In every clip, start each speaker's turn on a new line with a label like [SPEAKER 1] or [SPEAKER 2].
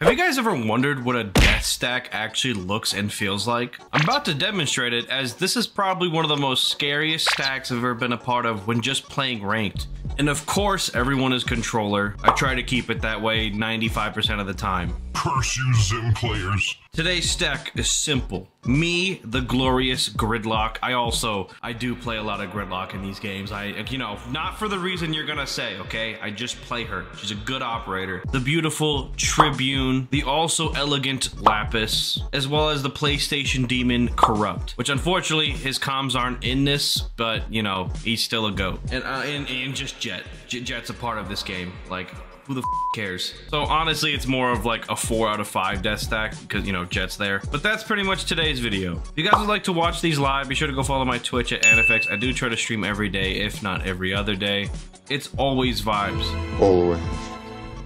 [SPEAKER 1] Have you guys ever wondered what a death stack actually looks and feels like? I'm about to demonstrate it as this is probably one of the most scariest stacks I've ever been a part of when just playing ranked. And of course, everyone is controller. I try to keep it that way 95% of the time.
[SPEAKER 2] Curse you, Zim players.
[SPEAKER 1] Today's stack is simple. Me, the glorious Gridlock. I also, I do play a lot of Gridlock in these games. I, you know, not for the reason you're gonna say, okay? I just play her. She's a good operator. The beautiful Tribune, the also elegant Lapis, as well as the PlayStation Demon Corrupt, which unfortunately his comms aren't in this, but you know, he's still a goat. And, uh, and, and just Jet. J Jet's a part of this game. Like, who the cares? So honestly, it's more of like a four out of five death stack because, you know, Jet's there. But that's pretty much today's video. If you guys would like to watch these live, be sure to go follow my Twitch at Anifex. I do try to stream every day, if not every other day. It's always vibes.
[SPEAKER 3] Always.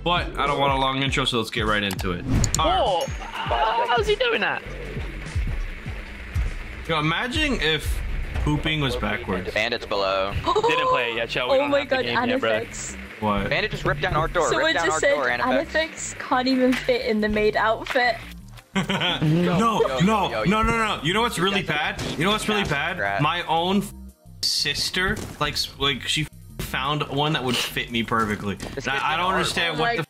[SPEAKER 1] But I don't want a long intro, so let's get right into it.
[SPEAKER 4] Oh, how's he doing that?
[SPEAKER 1] Yo, imagine if pooping was backwards.
[SPEAKER 5] Bandits below.
[SPEAKER 4] Didn't play it yet, Joe. We
[SPEAKER 6] oh my god,
[SPEAKER 4] game yet, bro.
[SPEAKER 6] Anifex.
[SPEAKER 1] What?
[SPEAKER 5] Bandit just ripped down our door.
[SPEAKER 6] Someone
[SPEAKER 5] ripped down
[SPEAKER 6] just
[SPEAKER 5] our
[SPEAKER 6] said
[SPEAKER 5] door, Anifex.
[SPEAKER 6] Anifex can't even fit in the maid outfit.
[SPEAKER 1] No,
[SPEAKER 5] yo,
[SPEAKER 1] no,
[SPEAKER 5] yo,
[SPEAKER 1] no,
[SPEAKER 5] yo,
[SPEAKER 1] no, no. You know what's really bad? You know what's really bad? My own sister, like, like she found one that would fit me perfectly.
[SPEAKER 5] This
[SPEAKER 1] And
[SPEAKER 5] gets
[SPEAKER 1] I, I don't understand what the.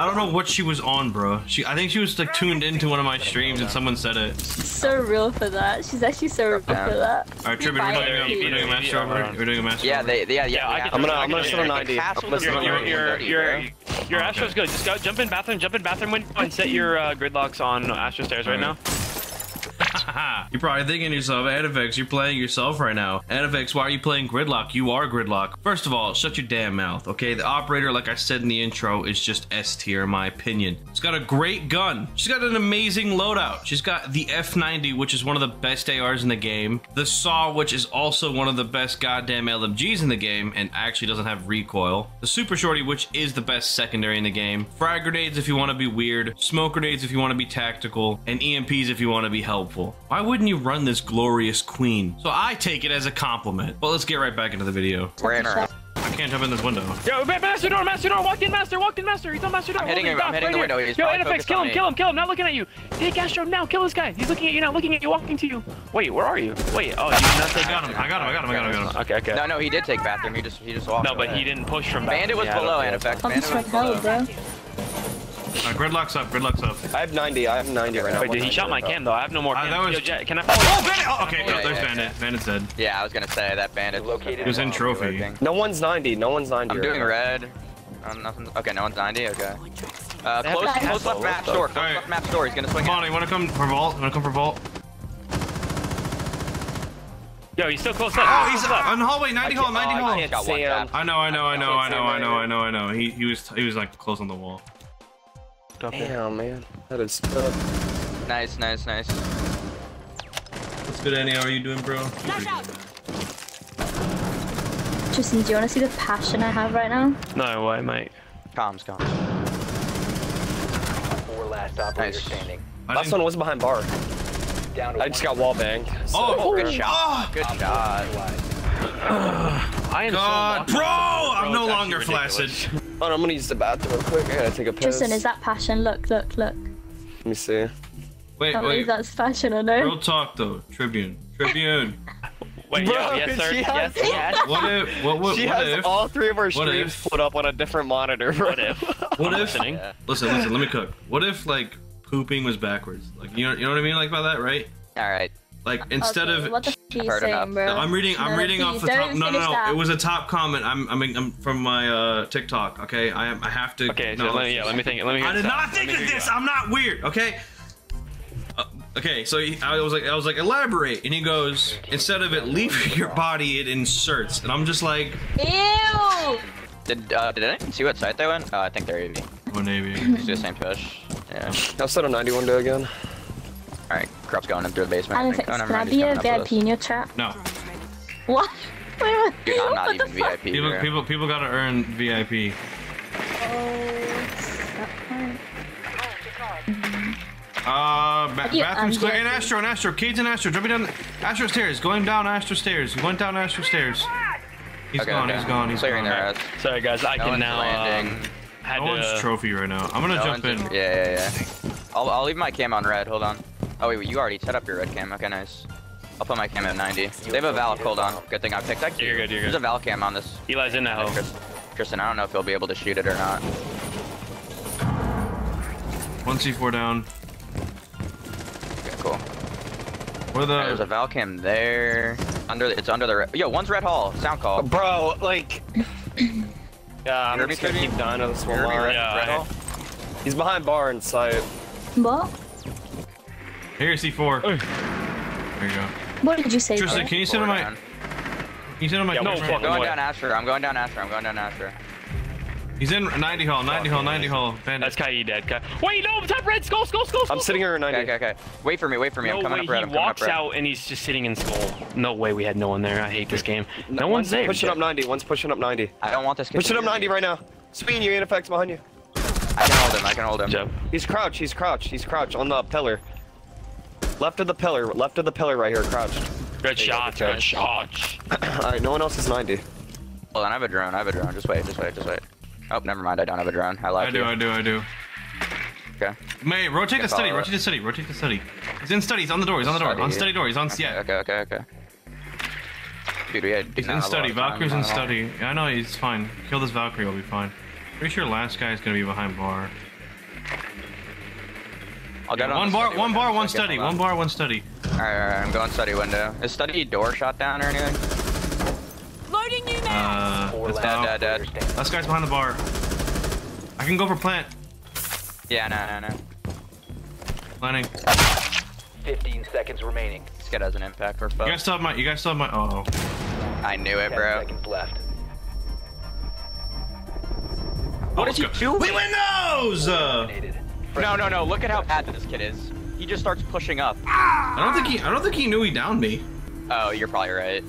[SPEAKER 1] I don't know what she was on, bro. She, I think she was like tuned into one of my streams and someone said it.
[SPEAKER 6] So real for that. She's actually so real for that.
[SPEAKER 1] All right, Tribune, we're doing, a, we're doing a master over. We're doing a master
[SPEAKER 5] Yeah, they, yeah, yeah.
[SPEAKER 4] Yeah, I
[SPEAKER 5] we
[SPEAKER 4] can-
[SPEAKER 5] have
[SPEAKER 4] I'm gonna- I'm gonna
[SPEAKER 5] I
[SPEAKER 4] sit
[SPEAKER 5] can-
[SPEAKER 4] on 90. I'm gonna sit on
[SPEAKER 5] room
[SPEAKER 4] Your, your,
[SPEAKER 5] already,
[SPEAKER 4] your,
[SPEAKER 5] bro.
[SPEAKER 4] your Astro's good. Just go jump in bathroom, jump in bathroom window, and set your uh, gridlocks on Astro stairs right now.
[SPEAKER 1] you're probably thinking to yourself, Anifex, you're playing yourself right now. Anifex, why are you playing Gridlock? You are Gridlock. First of all, shut your damn mouth, okay? The operator, like I said in the intro, is just S tier, in my opinion. She's got a great gun. She's got an amazing loadout. She's got the F90, which is one of the best ARs in the game. The SAW, which is also one of the best goddamn LMGs in the game, and actually doesn't have recoil. The Super Shorty, which is the best secondary in the game. Frag grenades if you want to be weird. Smoke grenades if you want to be tactical. And EMPs if you want to be helpful. Why wouldn't you run this glorious queen? So I take it as a compliment. But let's get right back into the video.
[SPEAKER 5] We're in her.
[SPEAKER 1] I can't jump in this window.
[SPEAKER 4] Yo, master door, master door, walked in, master, walked in, master. He's on master door.
[SPEAKER 5] I'm hitting him, I'm
[SPEAKER 4] dock,
[SPEAKER 5] hitting
[SPEAKER 4] right
[SPEAKER 5] the
[SPEAKER 4] here.
[SPEAKER 5] window, he's
[SPEAKER 4] Yo,
[SPEAKER 5] probably
[SPEAKER 4] Anifex,
[SPEAKER 5] focused
[SPEAKER 4] kill him,
[SPEAKER 5] me.
[SPEAKER 4] kill him, kill him. Not looking at you. Take Astro now. Kill this guy. He's looking at you now, looking at you, walking to you. Wait, where are you? Wait, oh, you did not take
[SPEAKER 1] I got him. I got him. I got him. I got him. I got him.
[SPEAKER 4] Okay, okay.
[SPEAKER 5] No, no, he did take bathroom. He just, he just walked
[SPEAKER 4] No, but
[SPEAKER 5] away.
[SPEAKER 4] he didn't push from
[SPEAKER 5] Bandit was
[SPEAKER 4] bathroom.
[SPEAKER 5] below,
[SPEAKER 4] Yeah, I don't
[SPEAKER 5] Anifex.
[SPEAKER 4] feel-
[SPEAKER 6] I'm
[SPEAKER 5] Bandit
[SPEAKER 6] just
[SPEAKER 5] was
[SPEAKER 6] like hell,
[SPEAKER 5] below.
[SPEAKER 6] bro.
[SPEAKER 1] Uh, gridlock's up. Gridlock's up.
[SPEAKER 3] I have 90. I have 90 right now.
[SPEAKER 4] Wait, did he shot my cam though? I have no more
[SPEAKER 1] Uh,
[SPEAKER 4] cam.
[SPEAKER 1] that was-
[SPEAKER 4] Yo, Jet, can I
[SPEAKER 1] Oh. Bandit! Oh, okay.
[SPEAKER 5] Yeah,
[SPEAKER 1] no, there's
[SPEAKER 5] yeah,
[SPEAKER 1] Bandit. Bandit's dead.
[SPEAKER 5] Yeah, I was gonna say that bandit.
[SPEAKER 3] Located.
[SPEAKER 1] He was in trophy.
[SPEAKER 3] No one's 90. No one's 90.
[SPEAKER 5] I'm doing
[SPEAKER 3] now.
[SPEAKER 5] red. Um, nothing. Okay, no one's 90. Okay. Uh,
[SPEAKER 4] They
[SPEAKER 5] close,
[SPEAKER 4] to
[SPEAKER 5] close
[SPEAKER 4] castle.
[SPEAKER 5] left map
[SPEAKER 3] What
[SPEAKER 5] store. Close
[SPEAKER 1] Alright.
[SPEAKER 5] left map store. He's gonna swing
[SPEAKER 1] Come on, you want to come for vault? You want to come for vault?
[SPEAKER 4] Yo, he's still close up.
[SPEAKER 1] Oh, he's
[SPEAKER 4] Close up.
[SPEAKER 1] on hallway, 90 hall, 90
[SPEAKER 3] Oh, I
[SPEAKER 1] hall.
[SPEAKER 3] can't
[SPEAKER 5] Got
[SPEAKER 3] see
[SPEAKER 5] one
[SPEAKER 3] him.
[SPEAKER 5] tap.
[SPEAKER 1] I know, I know, I know, I know, I know, I know, I know. He he was he was like close on the wall.
[SPEAKER 3] Damn, man. That is tough.
[SPEAKER 5] Nice, nice, nice.
[SPEAKER 1] What's good, Annie? How are you doing, bro?
[SPEAKER 6] Justin, do you want to see the passion I have right now?
[SPEAKER 4] No way, mate.
[SPEAKER 5] Comms, comms.
[SPEAKER 7] Four last operator
[SPEAKER 5] Nice.
[SPEAKER 7] standing.
[SPEAKER 3] Last one was behind bar.
[SPEAKER 7] Down
[SPEAKER 3] I just got wall banged.
[SPEAKER 1] Oh,
[SPEAKER 5] Good oh, shot. Oh. Good shot.
[SPEAKER 4] I am
[SPEAKER 1] God,
[SPEAKER 4] so
[SPEAKER 1] bro!
[SPEAKER 4] lost.
[SPEAKER 1] I'm no longer
[SPEAKER 4] actually
[SPEAKER 1] flaccid.
[SPEAKER 4] ridiculous.
[SPEAKER 3] Hold on, I'm gonna use the bathroom real quick. I gotta take a piss.
[SPEAKER 6] Tristan, is that passion? Look, look, look.
[SPEAKER 3] Let me see.
[SPEAKER 1] Wait,
[SPEAKER 6] Can't
[SPEAKER 1] wait.
[SPEAKER 6] that's passion, I know.
[SPEAKER 1] Real talk though, Tribune. Tribune.
[SPEAKER 4] Wait,
[SPEAKER 3] Bro,
[SPEAKER 4] yo, yes, sir.
[SPEAKER 3] she
[SPEAKER 4] Yes,
[SPEAKER 3] has-
[SPEAKER 4] yes.
[SPEAKER 1] What if? What? What?
[SPEAKER 3] she
[SPEAKER 1] what
[SPEAKER 3] has
[SPEAKER 1] if?
[SPEAKER 3] all three of her streams
[SPEAKER 1] if-
[SPEAKER 3] put up on a different monitor. Bro.
[SPEAKER 4] What if?
[SPEAKER 1] What if?
[SPEAKER 4] listening.
[SPEAKER 5] Yeah.
[SPEAKER 1] Listen, listen. Let me cook. What if like pooping was backwards? Like you know, you know what I mean? Like by that, right?
[SPEAKER 5] All right.
[SPEAKER 1] Like instead
[SPEAKER 6] Okay,
[SPEAKER 1] of
[SPEAKER 6] What the f are you
[SPEAKER 5] Heard
[SPEAKER 6] saying,
[SPEAKER 5] enough.
[SPEAKER 6] bro?
[SPEAKER 1] No, I'm reading. I'm
[SPEAKER 6] No,
[SPEAKER 1] reading off the top.
[SPEAKER 6] don't
[SPEAKER 1] No, no, no.
[SPEAKER 6] that.
[SPEAKER 1] It was a top comment. I'm. I mean, I'm from my uh, TikTok. Okay, I am. I have to.
[SPEAKER 4] Okay,
[SPEAKER 1] no,
[SPEAKER 4] so let me, yeah, let me think. Let me. hear
[SPEAKER 1] I did not think of this. I'm not weird. Okay. Uh, okay, so he, I was like, I was like, elaborate, and he goes, instead of it leaving your body, it inserts, and I'm just like,
[SPEAKER 6] Ew!
[SPEAKER 5] Did uh, did anyone see what site they went? Uh, I think they're AV.
[SPEAKER 1] oh navy.
[SPEAKER 5] It's the same push. Yeah.
[SPEAKER 3] I'll set a 90 window again.
[SPEAKER 5] All right. Corrupt's going in through the basement. I
[SPEAKER 6] Anifex,
[SPEAKER 5] think. Oh, never
[SPEAKER 6] can I be a
[SPEAKER 5] coming up
[SPEAKER 6] VIP in your chat?
[SPEAKER 1] No,
[SPEAKER 6] What? Wait, wait.
[SPEAKER 5] Dude, I'm not
[SPEAKER 6] what
[SPEAKER 5] even
[SPEAKER 6] the fuck?
[SPEAKER 5] VIP.
[SPEAKER 1] people,
[SPEAKER 5] bro.
[SPEAKER 1] people, people gotta earn VIP.
[SPEAKER 6] Oh, stop playing.
[SPEAKER 1] Uh, ba-
[SPEAKER 6] you
[SPEAKER 1] bathroom's clear. And? Astro, and Astro, Cades and Astro, jumping down Astro stairs, going down Astro stairs. He went down Astro stairs. He's
[SPEAKER 5] Okay,
[SPEAKER 1] gone.
[SPEAKER 5] okay.
[SPEAKER 1] He's gone. He's
[SPEAKER 5] Clearing
[SPEAKER 1] gone.
[SPEAKER 5] their ass.
[SPEAKER 4] Sorry, guys. I
[SPEAKER 5] No
[SPEAKER 4] can
[SPEAKER 5] one's
[SPEAKER 4] now
[SPEAKER 5] landing.
[SPEAKER 4] um, Had
[SPEAKER 1] No one's trophy right now. I'm gonna
[SPEAKER 5] No
[SPEAKER 1] jump in.
[SPEAKER 5] Yeah, yeah, yeah. I'll, I'll leave my cam on red. Hold on. Oh, wait, you already set up your red cam. Okay, nice. I'll put my cam at 90. They have a Valk. Hold on. Good thing I picked that.
[SPEAKER 4] You're good, you're good.
[SPEAKER 5] There's a Val cam on this.
[SPEAKER 4] Eli's in that hole.
[SPEAKER 5] Tris- Tristan, I don't know if he'll be able to shoot it or not.
[SPEAKER 1] One C4 down.
[SPEAKER 5] Okay, cool.
[SPEAKER 1] Where the
[SPEAKER 5] There's a
[SPEAKER 1] the?
[SPEAKER 5] Val cam there. Under, it's under the red. Yo, one's red hall. Sound call.
[SPEAKER 3] Bro, like. Yeah, I'm just gonna keep dying on this one
[SPEAKER 5] Hear
[SPEAKER 3] line.
[SPEAKER 5] red,
[SPEAKER 4] Yeah,
[SPEAKER 5] red
[SPEAKER 4] I-
[SPEAKER 5] hall.
[SPEAKER 3] He's behind bar in sight.
[SPEAKER 6] What?
[SPEAKER 1] Here, C4.
[SPEAKER 4] Hey.
[SPEAKER 1] There you go.
[SPEAKER 6] What did you say?
[SPEAKER 1] Tristan, can you sit
[SPEAKER 5] Four
[SPEAKER 1] on my?
[SPEAKER 5] down.
[SPEAKER 1] Can you sit on my?
[SPEAKER 4] Yeah, no
[SPEAKER 1] camera?
[SPEAKER 5] I'm going
[SPEAKER 4] way.
[SPEAKER 5] down Asher. I'm going down Asher. I'm going down Asher.
[SPEAKER 1] He's in 90 hall, 90 hall, 90 hall. Bandit.
[SPEAKER 4] That's Kai dead. Kai. Wait, no, top red. Skull, skull, skull, skull.
[SPEAKER 3] I'm sitting here in 90.
[SPEAKER 5] Okay, okay, okay. Wait for me. Wait for me.
[SPEAKER 4] No
[SPEAKER 5] I'm coming
[SPEAKER 4] way.
[SPEAKER 5] up red.
[SPEAKER 4] He
[SPEAKER 5] I'm coming up
[SPEAKER 4] walks
[SPEAKER 5] red.
[SPEAKER 4] out and he's just sitting in skull. No way. We had no one there. I hate this game. No one's there.
[SPEAKER 3] Pushing up 90. One's pushing up 90.
[SPEAKER 5] I don't want this kid.
[SPEAKER 3] Pushing up 90 right now. Spin you in effects behind you.
[SPEAKER 5] I can hold him. I can hold him.
[SPEAKER 4] Joe.
[SPEAKER 3] He's crouched. He's crouched. He's crouched on the pillar. Left of the pillar. Left of the pillar right here. Crouched.
[SPEAKER 4] Good shot.
[SPEAKER 3] good
[SPEAKER 4] Good shot.
[SPEAKER 3] All right. No one else is 90.
[SPEAKER 5] Hold on. I have a drone. I have a drone. Just wait. Just wait. Just wait. Oh, never mind. I don't have a drone. I lied
[SPEAKER 1] I do,
[SPEAKER 5] you.
[SPEAKER 1] I do, I do.
[SPEAKER 5] Okay.
[SPEAKER 1] May rotate the study,
[SPEAKER 5] follow
[SPEAKER 1] rotate the study, rotate the study. He's in study, he's on the door, he's on the door, on
[SPEAKER 5] Study.
[SPEAKER 1] study door, he's on, yeah.
[SPEAKER 5] Okay. Okay. Okay. Dude, we had.
[SPEAKER 1] He's
[SPEAKER 5] not
[SPEAKER 1] in study,
[SPEAKER 5] lot of time,
[SPEAKER 1] Valkyrie's in
[SPEAKER 5] not a lot.
[SPEAKER 1] study. Yeah, I know, he's fine. Kill this Valkyrie, will be fine. Pretty sure last guy's gonna be behind bar.
[SPEAKER 5] I'll get on
[SPEAKER 1] One bar, one bar,
[SPEAKER 5] in a
[SPEAKER 1] one
[SPEAKER 5] second,
[SPEAKER 1] study, one bar, one study.
[SPEAKER 5] Alright, alright, I'm going study window. Is study door shot down or anything?
[SPEAKER 8] Loading new mag.
[SPEAKER 1] Uh,
[SPEAKER 7] Four
[SPEAKER 1] it's
[SPEAKER 7] last
[SPEAKER 5] dead, dead.
[SPEAKER 7] players.
[SPEAKER 1] Last guy's behind the bar. I can go for plant.
[SPEAKER 5] Yeah, no, no, no.
[SPEAKER 1] Planning.
[SPEAKER 7] 15 seconds remaining.
[SPEAKER 5] This kid has an impact for
[SPEAKER 1] You guys still have my, you guys still have my, oh.
[SPEAKER 5] I knew it,
[SPEAKER 7] 10
[SPEAKER 5] bro.
[SPEAKER 7] seconds left.
[SPEAKER 5] What did you do?
[SPEAKER 1] We win those! Uh,
[SPEAKER 7] Eliminated.
[SPEAKER 5] No, no, no. Look at how bad this kid is. He just starts pushing up.
[SPEAKER 1] I don't think he, I don't think he knew he downed me.
[SPEAKER 5] Oh, you're probably right.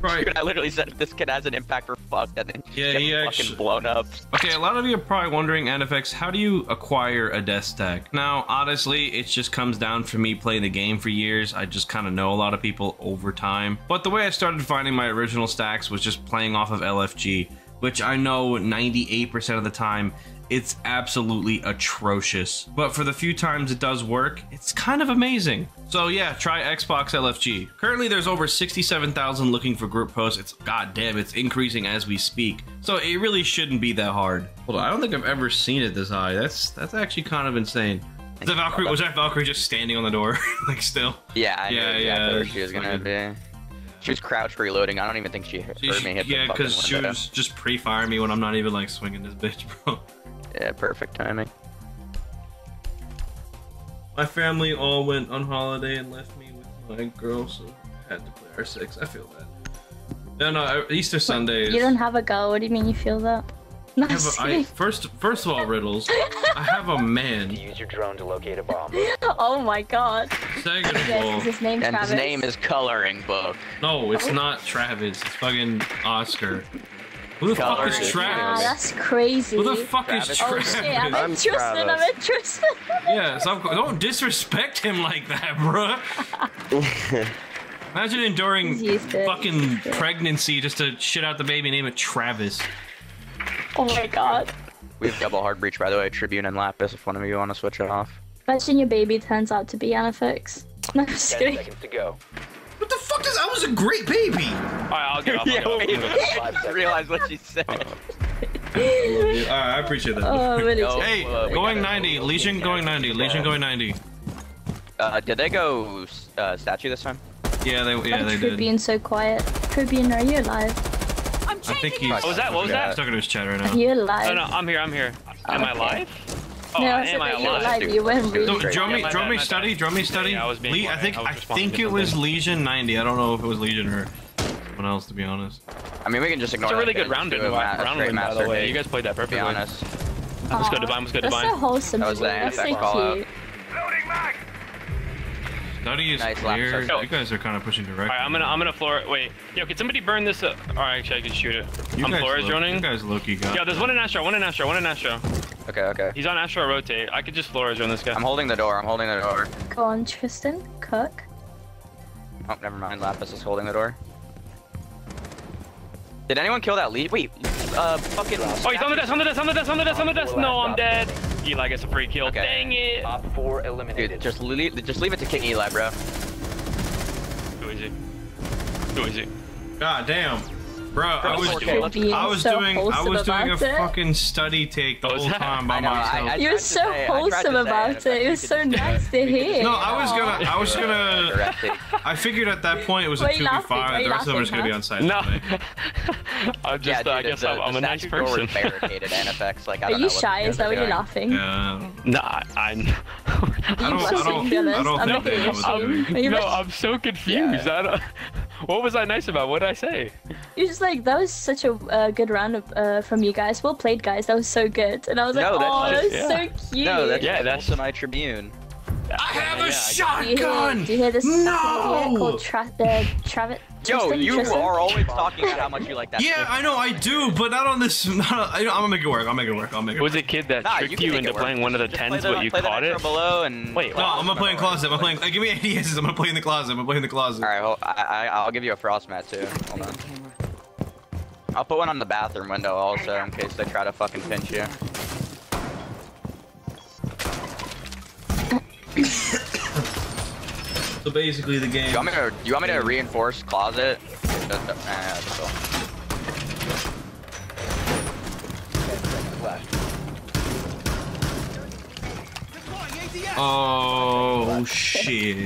[SPEAKER 1] Right.
[SPEAKER 5] Dude, I literally said this kid has an impact for fuck, and then
[SPEAKER 1] Yeah, he
[SPEAKER 5] fucking blown up.
[SPEAKER 1] Okay, a lot of you are probably wondering, Anifex, how do you acquire a death stack? Now, honestly, it just comes down for me playing the game for years. I just kind of know a lot of people over time. But the way I started finding my original stacks was just playing off of LFG, which I know 98% of the time it's absolutely atrocious. But for the few times it does work, it's kind of amazing. So yeah, try Xbox LFG. Currently there's over 67,000 looking for group posts. It's goddamn, it's increasing as we speak. So it really shouldn't be that hard. Hold on, I don't think I've ever seen it this high. That's that's actually kind of insane. The Valkyrie was that Valkyrie just standing on the door, like still?
[SPEAKER 5] Yeah, I
[SPEAKER 1] Yeah,
[SPEAKER 5] exactly
[SPEAKER 1] yeah,
[SPEAKER 5] where she was gonna be. She was crouch reloading. I don't even think she heard
[SPEAKER 1] She-
[SPEAKER 5] me hit
[SPEAKER 1] yeah, because she
[SPEAKER 5] window.
[SPEAKER 1] was just pre-firing me when I'm not even like swinging this bitch, bro.
[SPEAKER 5] Yeah, perfect timing.
[SPEAKER 1] My family all went on holiday and left me with my girl, so I had to play R6. I feel that. No, no, Easter Sundays.
[SPEAKER 6] You don't have a girl. What do you mean you feel that? No,
[SPEAKER 1] I have a, I, first, first of all, riddles. I have a man.
[SPEAKER 7] Use your drone to locate a bomb.
[SPEAKER 6] oh my god.
[SPEAKER 1] Second of all,
[SPEAKER 6] is his name
[SPEAKER 5] And
[SPEAKER 6] Travis?
[SPEAKER 5] his name is Coloring Book.
[SPEAKER 1] no, it's not Travis. It's fucking Oscar. Who the fuck is
[SPEAKER 5] Coloring.
[SPEAKER 1] Travis?
[SPEAKER 6] that's crazy.
[SPEAKER 1] Who the fuck is
[SPEAKER 5] Travis.
[SPEAKER 6] Oh
[SPEAKER 1] Travis?
[SPEAKER 6] shit, I'm
[SPEAKER 3] I'm
[SPEAKER 6] interested, I'm
[SPEAKER 3] Travis.
[SPEAKER 6] interested.
[SPEAKER 1] Yeah, stop, don't disrespect him like that, bruh. Imagine enduring
[SPEAKER 6] He's used to it,
[SPEAKER 1] fucking
[SPEAKER 6] he's used to it.
[SPEAKER 1] pregnancy just to shit out the baby, name it Travis.
[SPEAKER 6] oh my god.
[SPEAKER 5] We have double hard breach, by the way, Tribune and Lapis, if one of you want to switch it off.
[SPEAKER 6] Imagine your baby turns out to be Anifex. No, I'm just
[SPEAKER 7] 10
[SPEAKER 6] kidding.
[SPEAKER 7] seconds to go.
[SPEAKER 1] What the fuck does? I was a great baby.
[SPEAKER 4] Alright, I'll get off. I'll
[SPEAKER 5] Yeah,
[SPEAKER 4] get off.
[SPEAKER 5] wait,
[SPEAKER 4] I'll get off.
[SPEAKER 5] I just realized what she said.
[SPEAKER 1] Alright, I appreciate that.
[SPEAKER 6] Oh, really?
[SPEAKER 5] Yo.
[SPEAKER 1] hey,
[SPEAKER 5] uh,
[SPEAKER 1] going
[SPEAKER 5] gotta-
[SPEAKER 1] 90. Lesion going 90. Lesion going 90.
[SPEAKER 5] Uh, did they go uh, statue this time?
[SPEAKER 1] Yeah, they yeah
[SPEAKER 6] Why
[SPEAKER 1] they
[SPEAKER 6] is
[SPEAKER 1] did.
[SPEAKER 6] Tribune so quiet? Tribune, are you alive?
[SPEAKER 8] I'm
[SPEAKER 1] I think
[SPEAKER 8] changing
[SPEAKER 1] he's.
[SPEAKER 5] What
[SPEAKER 4] was that? What was
[SPEAKER 1] he's
[SPEAKER 4] that?
[SPEAKER 1] stuck in his chat right now.
[SPEAKER 6] Are you alive?
[SPEAKER 4] No, no, I'm here. I'm here. Am I
[SPEAKER 6] Okay.
[SPEAKER 4] alive? Oh,
[SPEAKER 6] No, I said
[SPEAKER 4] am I
[SPEAKER 6] that you're
[SPEAKER 4] alive?
[SPEAKER 6] alive. You went
[SPEAKER 5] Dude,
[SPEAKER 6] really
[SPEAKER 1] So,
[SPEAKER 5] Great.
[SPEAKER 1] draw me,
[SPEAKER 4] Yeah,
[SPEAKER 1] draw
[SPEAKER 4] bad,
[SPEAKER 1] me study,
[SPEAKER 4] bad.
[SPEAKER 1] draw me study.
[SPEAKER 4] Yeah, I was being
[SPEAKER 1] Le- I think
[SPEAKER 4] I
[SPEAKER 1] I think it was. Lesion 90. I don't know if it was Lesion or someone else, to be honest.
[SPEAKER 5] I mean, we can just ignore
[SPEAKER 4] It's a really good
[SPEAKER 5] bit,
[SPEAKER 4] round
[SPEAKER 5] just
[SPEAKER 4] win,
[SPEAKER 5] do a ma- a
[SPEAKER 4] round
[SPEAKER 5] straight
[SPEAKER 4] win, by the
[SPEAKER 5] master
[SPEAKER 4] way. You guys played that
[SPEAKER 5] To be
[SPEAKER 4] perfectly.
[SPEAKER 5] honest.
[SPEAKER 4] Let's go divine. Let's go
[SPEAKER 6] That's so
[SPEAKER 4] divine.
[SPEAKER 6] wholesome.
[SPEAKER 5] That was
[SPEAKER 6] Tribune.
[SPEAKER 5] the
[SPEAKER 6] That's so
[SPEAKER 5] Anifex call out.
[SPEAKER 6] cute.
[SPEAKER 1] Study is
[SPEAKER 5] Nice
[SPEAKER 1] clear. You guys are kind of pushing direct.
[SPEAKER 4] Alright, I'm gonna I'm gonna floor. It. Wait, yo, can somebody burn this? Up? Alright, actually, I can shoot it.
[SPEAKER 1] You
[SPEAKER 4] I'm
[SPEAKER 1] guys
[SPEAKER 4] Flores
[SPEAKER 1] low-
[SPEAKER 4] droning.
[SPEAKER 1] You guys Loki got.
[SPEAKER 4] Yo, there's one in Astro, one in Astro, one in Astro.
[SPEAKER 5] Okay, okay.
[SPEAKER 4] He's on Astro rotate. I could just Flores drone this guy.
[SPEAKER 5] I'm holding the door. I'm holding the door.
[SPEAKER 6] Go on, Tristan. Cook.
[SPEAKER 5] Oh, never mind. Lapis is holding the door. Did anyone kill that lead? Wait, uh, fucking.
[SPEAKER 4] Oh, he's on the desk, on the desk, on the desk, on the desk, on the desk. No, I'm dead. Eli gets a free kill.
[SPEAKER 5] Okay.
[SPEAKER 4] Dang it.
[SPEAKER 7] Op 4 eliminated.
[SPEAKER 5] Dude, just leave, just leave it to King Eli, bro.
[SPEAKER 4] Who is he? Who is he?
[SPEAKER 1] God damn. Bro, I was, I was
[SPEAKER 6] so
[SPEAKER 1] doing, I was doing a
[SPEAKER 6] it.
[SPEAKER 1] fucking study take the
[SPEAKER 4] is
[SPEAKER 1] whole
[SPEAKER 4] that-
[SPEAKER 1] time by
[SPEAKER 5] I know, I-
[SPEAKER 1] myself.
[SPEAKER 5] I-
[SPEAKER 6] You
[SPEAKER 5] tried
[SPEAKER 6] were so
[SPEAKER 5] say- I tried to
[SPEAKER 6] wholesome
[SPEAKER 5] say it,
[SPEAKER 6] about it. It
[SPEAKER 5] you
[SPEAKER 6] was so nice to hear.
[SPEAKER 1] no, I was gonna, I was gonna, I figured at that point it was a
[SPEAKER 6] Why are you
[SPEAKER 1] 2v5,
[SPEAKER 6] laughing? Why are
[SPEAKER 1] the rest of them were just gonna be on site.
[SPEAKER 4] No. I'm just,
[SPEAKER 5] yeah,
[SPEAKER 4] I
[SPEAKER 5] dude,
[SPEAKER 4] guess
[SPEAKER 5] the,
[SPEAKER 4] I'm, I'm
[SPEAKER 5] the
[SPEAKER 4] a nice
[SPEAKER 5] statue door was
[SPEAKER 4] person.
[SPEAKER 5] barricaded Anifex. Like, I
[SPEAKER 6] Are
[SPEAKER 5] don't know
[SPEAKER 6] you
[SPEAKER 5] what
[SPEAKER 6] shy?
[SPEAKER 5] the
[SPEAKER 6] Is that why
[SPEAKER 5] fuck
[SPEAKER 6] you're
[SPEAKER 5] they're
[SPEAKER 6] laughing?
[SPEAKER 1] Yeah.
[SPEAKER 4] Nah, I.
[SPEAKER 1] I don't,
[SPEAKER 6] You
[SPEAKER 1] I
[SPEAKER 6] must
[SPEAKER 1] don't,
[SPEAKER 6] be
[SPEAKER 1] I
[SPEAKER 6] honest.
[SPEAKER 1] don't
[SPEAKER 6] I'm
[SPEAKER 1] think
[SPEAKER 6] looking
[SPEAKER 1] they
[SPEAKER 6] at
[SPEAKER 1] know what
[SPEAKER 6] you.
[SPEAKER 1] they're doing.
[SPEAKER 6] Are you
[SPEAKER 4] no, I'm so confused. I don't, what was I nice about? What did I say?
[SPEAKER 6] You're just like that was such a uh, good round of, uh, from you guys. Well played, guys. That was so good. And I was like,
[SPEAKER 5] No, that's
[SPEAKER 6] oh, that was
[SPEAKER 4] just-
[SPEAKER 6] so cute.
[SPEAKER 5] No, that's
[SPEAKER 4] Yeah,
[SPEAKER 5] yeah,
[SPEAKER 4] that's-
[SPEAKER 5] that's my Tribune.
[SPEAKER 1] I have
[SPEAKER 4] Yeah,
[SPEAKER 1] a
[SPEAKER 4] I-
[SPEAKER 6] do you hear,
[SPEAKER 1] shotgun!
[SPEAKER 6] do you hear this?
[SPEAKER 1] No!
[SPEAKER 6] Do you called tra- uh, Travis.
[SPEAKER 5] Yo, you are always talking about how much you like that.
[SPEAKER 1] Yeah, I know I do, but not on this. Not, I, I'm gonna make it work. I'll make it work. I'll make it
[SPEAKER 4] Was
[SPEAKER 1] work.
[SPEAKER 4] it kid that
[SPEAKER 5] Nah,
[SPEAKER 4] tricked
[SPEAKER 5] can
[SPEAKER 4] you into playing one of the
[SPEAKER 5] Just
[SPEAKER 4] tens,
[SPEAKER 5] the-
[SPEAKER 4] but you
[SPEAKER 5] play
[SPEAKER 4] caught
[SPEAKER 5] nitro
[SPEAKER 4] it?
[SPEAKER 5] below and
[SPEAKER 4] Wait,
[SPEAKER 1] No, I'm gonna play in closet. I'm gonna play. Give me ADSs. I'm gonna play in the closet. I'm gonna play in the closet.
[SPEAKER 5] All right, hold, I, I, I'll give you a frost mat too. Hold on. I'll put one on the bathroom window also in case they try to fucking pinch you.
[SPEAKER 1] So basically, the game.
[SPEAKER 5] You want me to? You want me to reinforce closet? Just- uh, nah, just go.
[SPEAKER 1] Oh shit!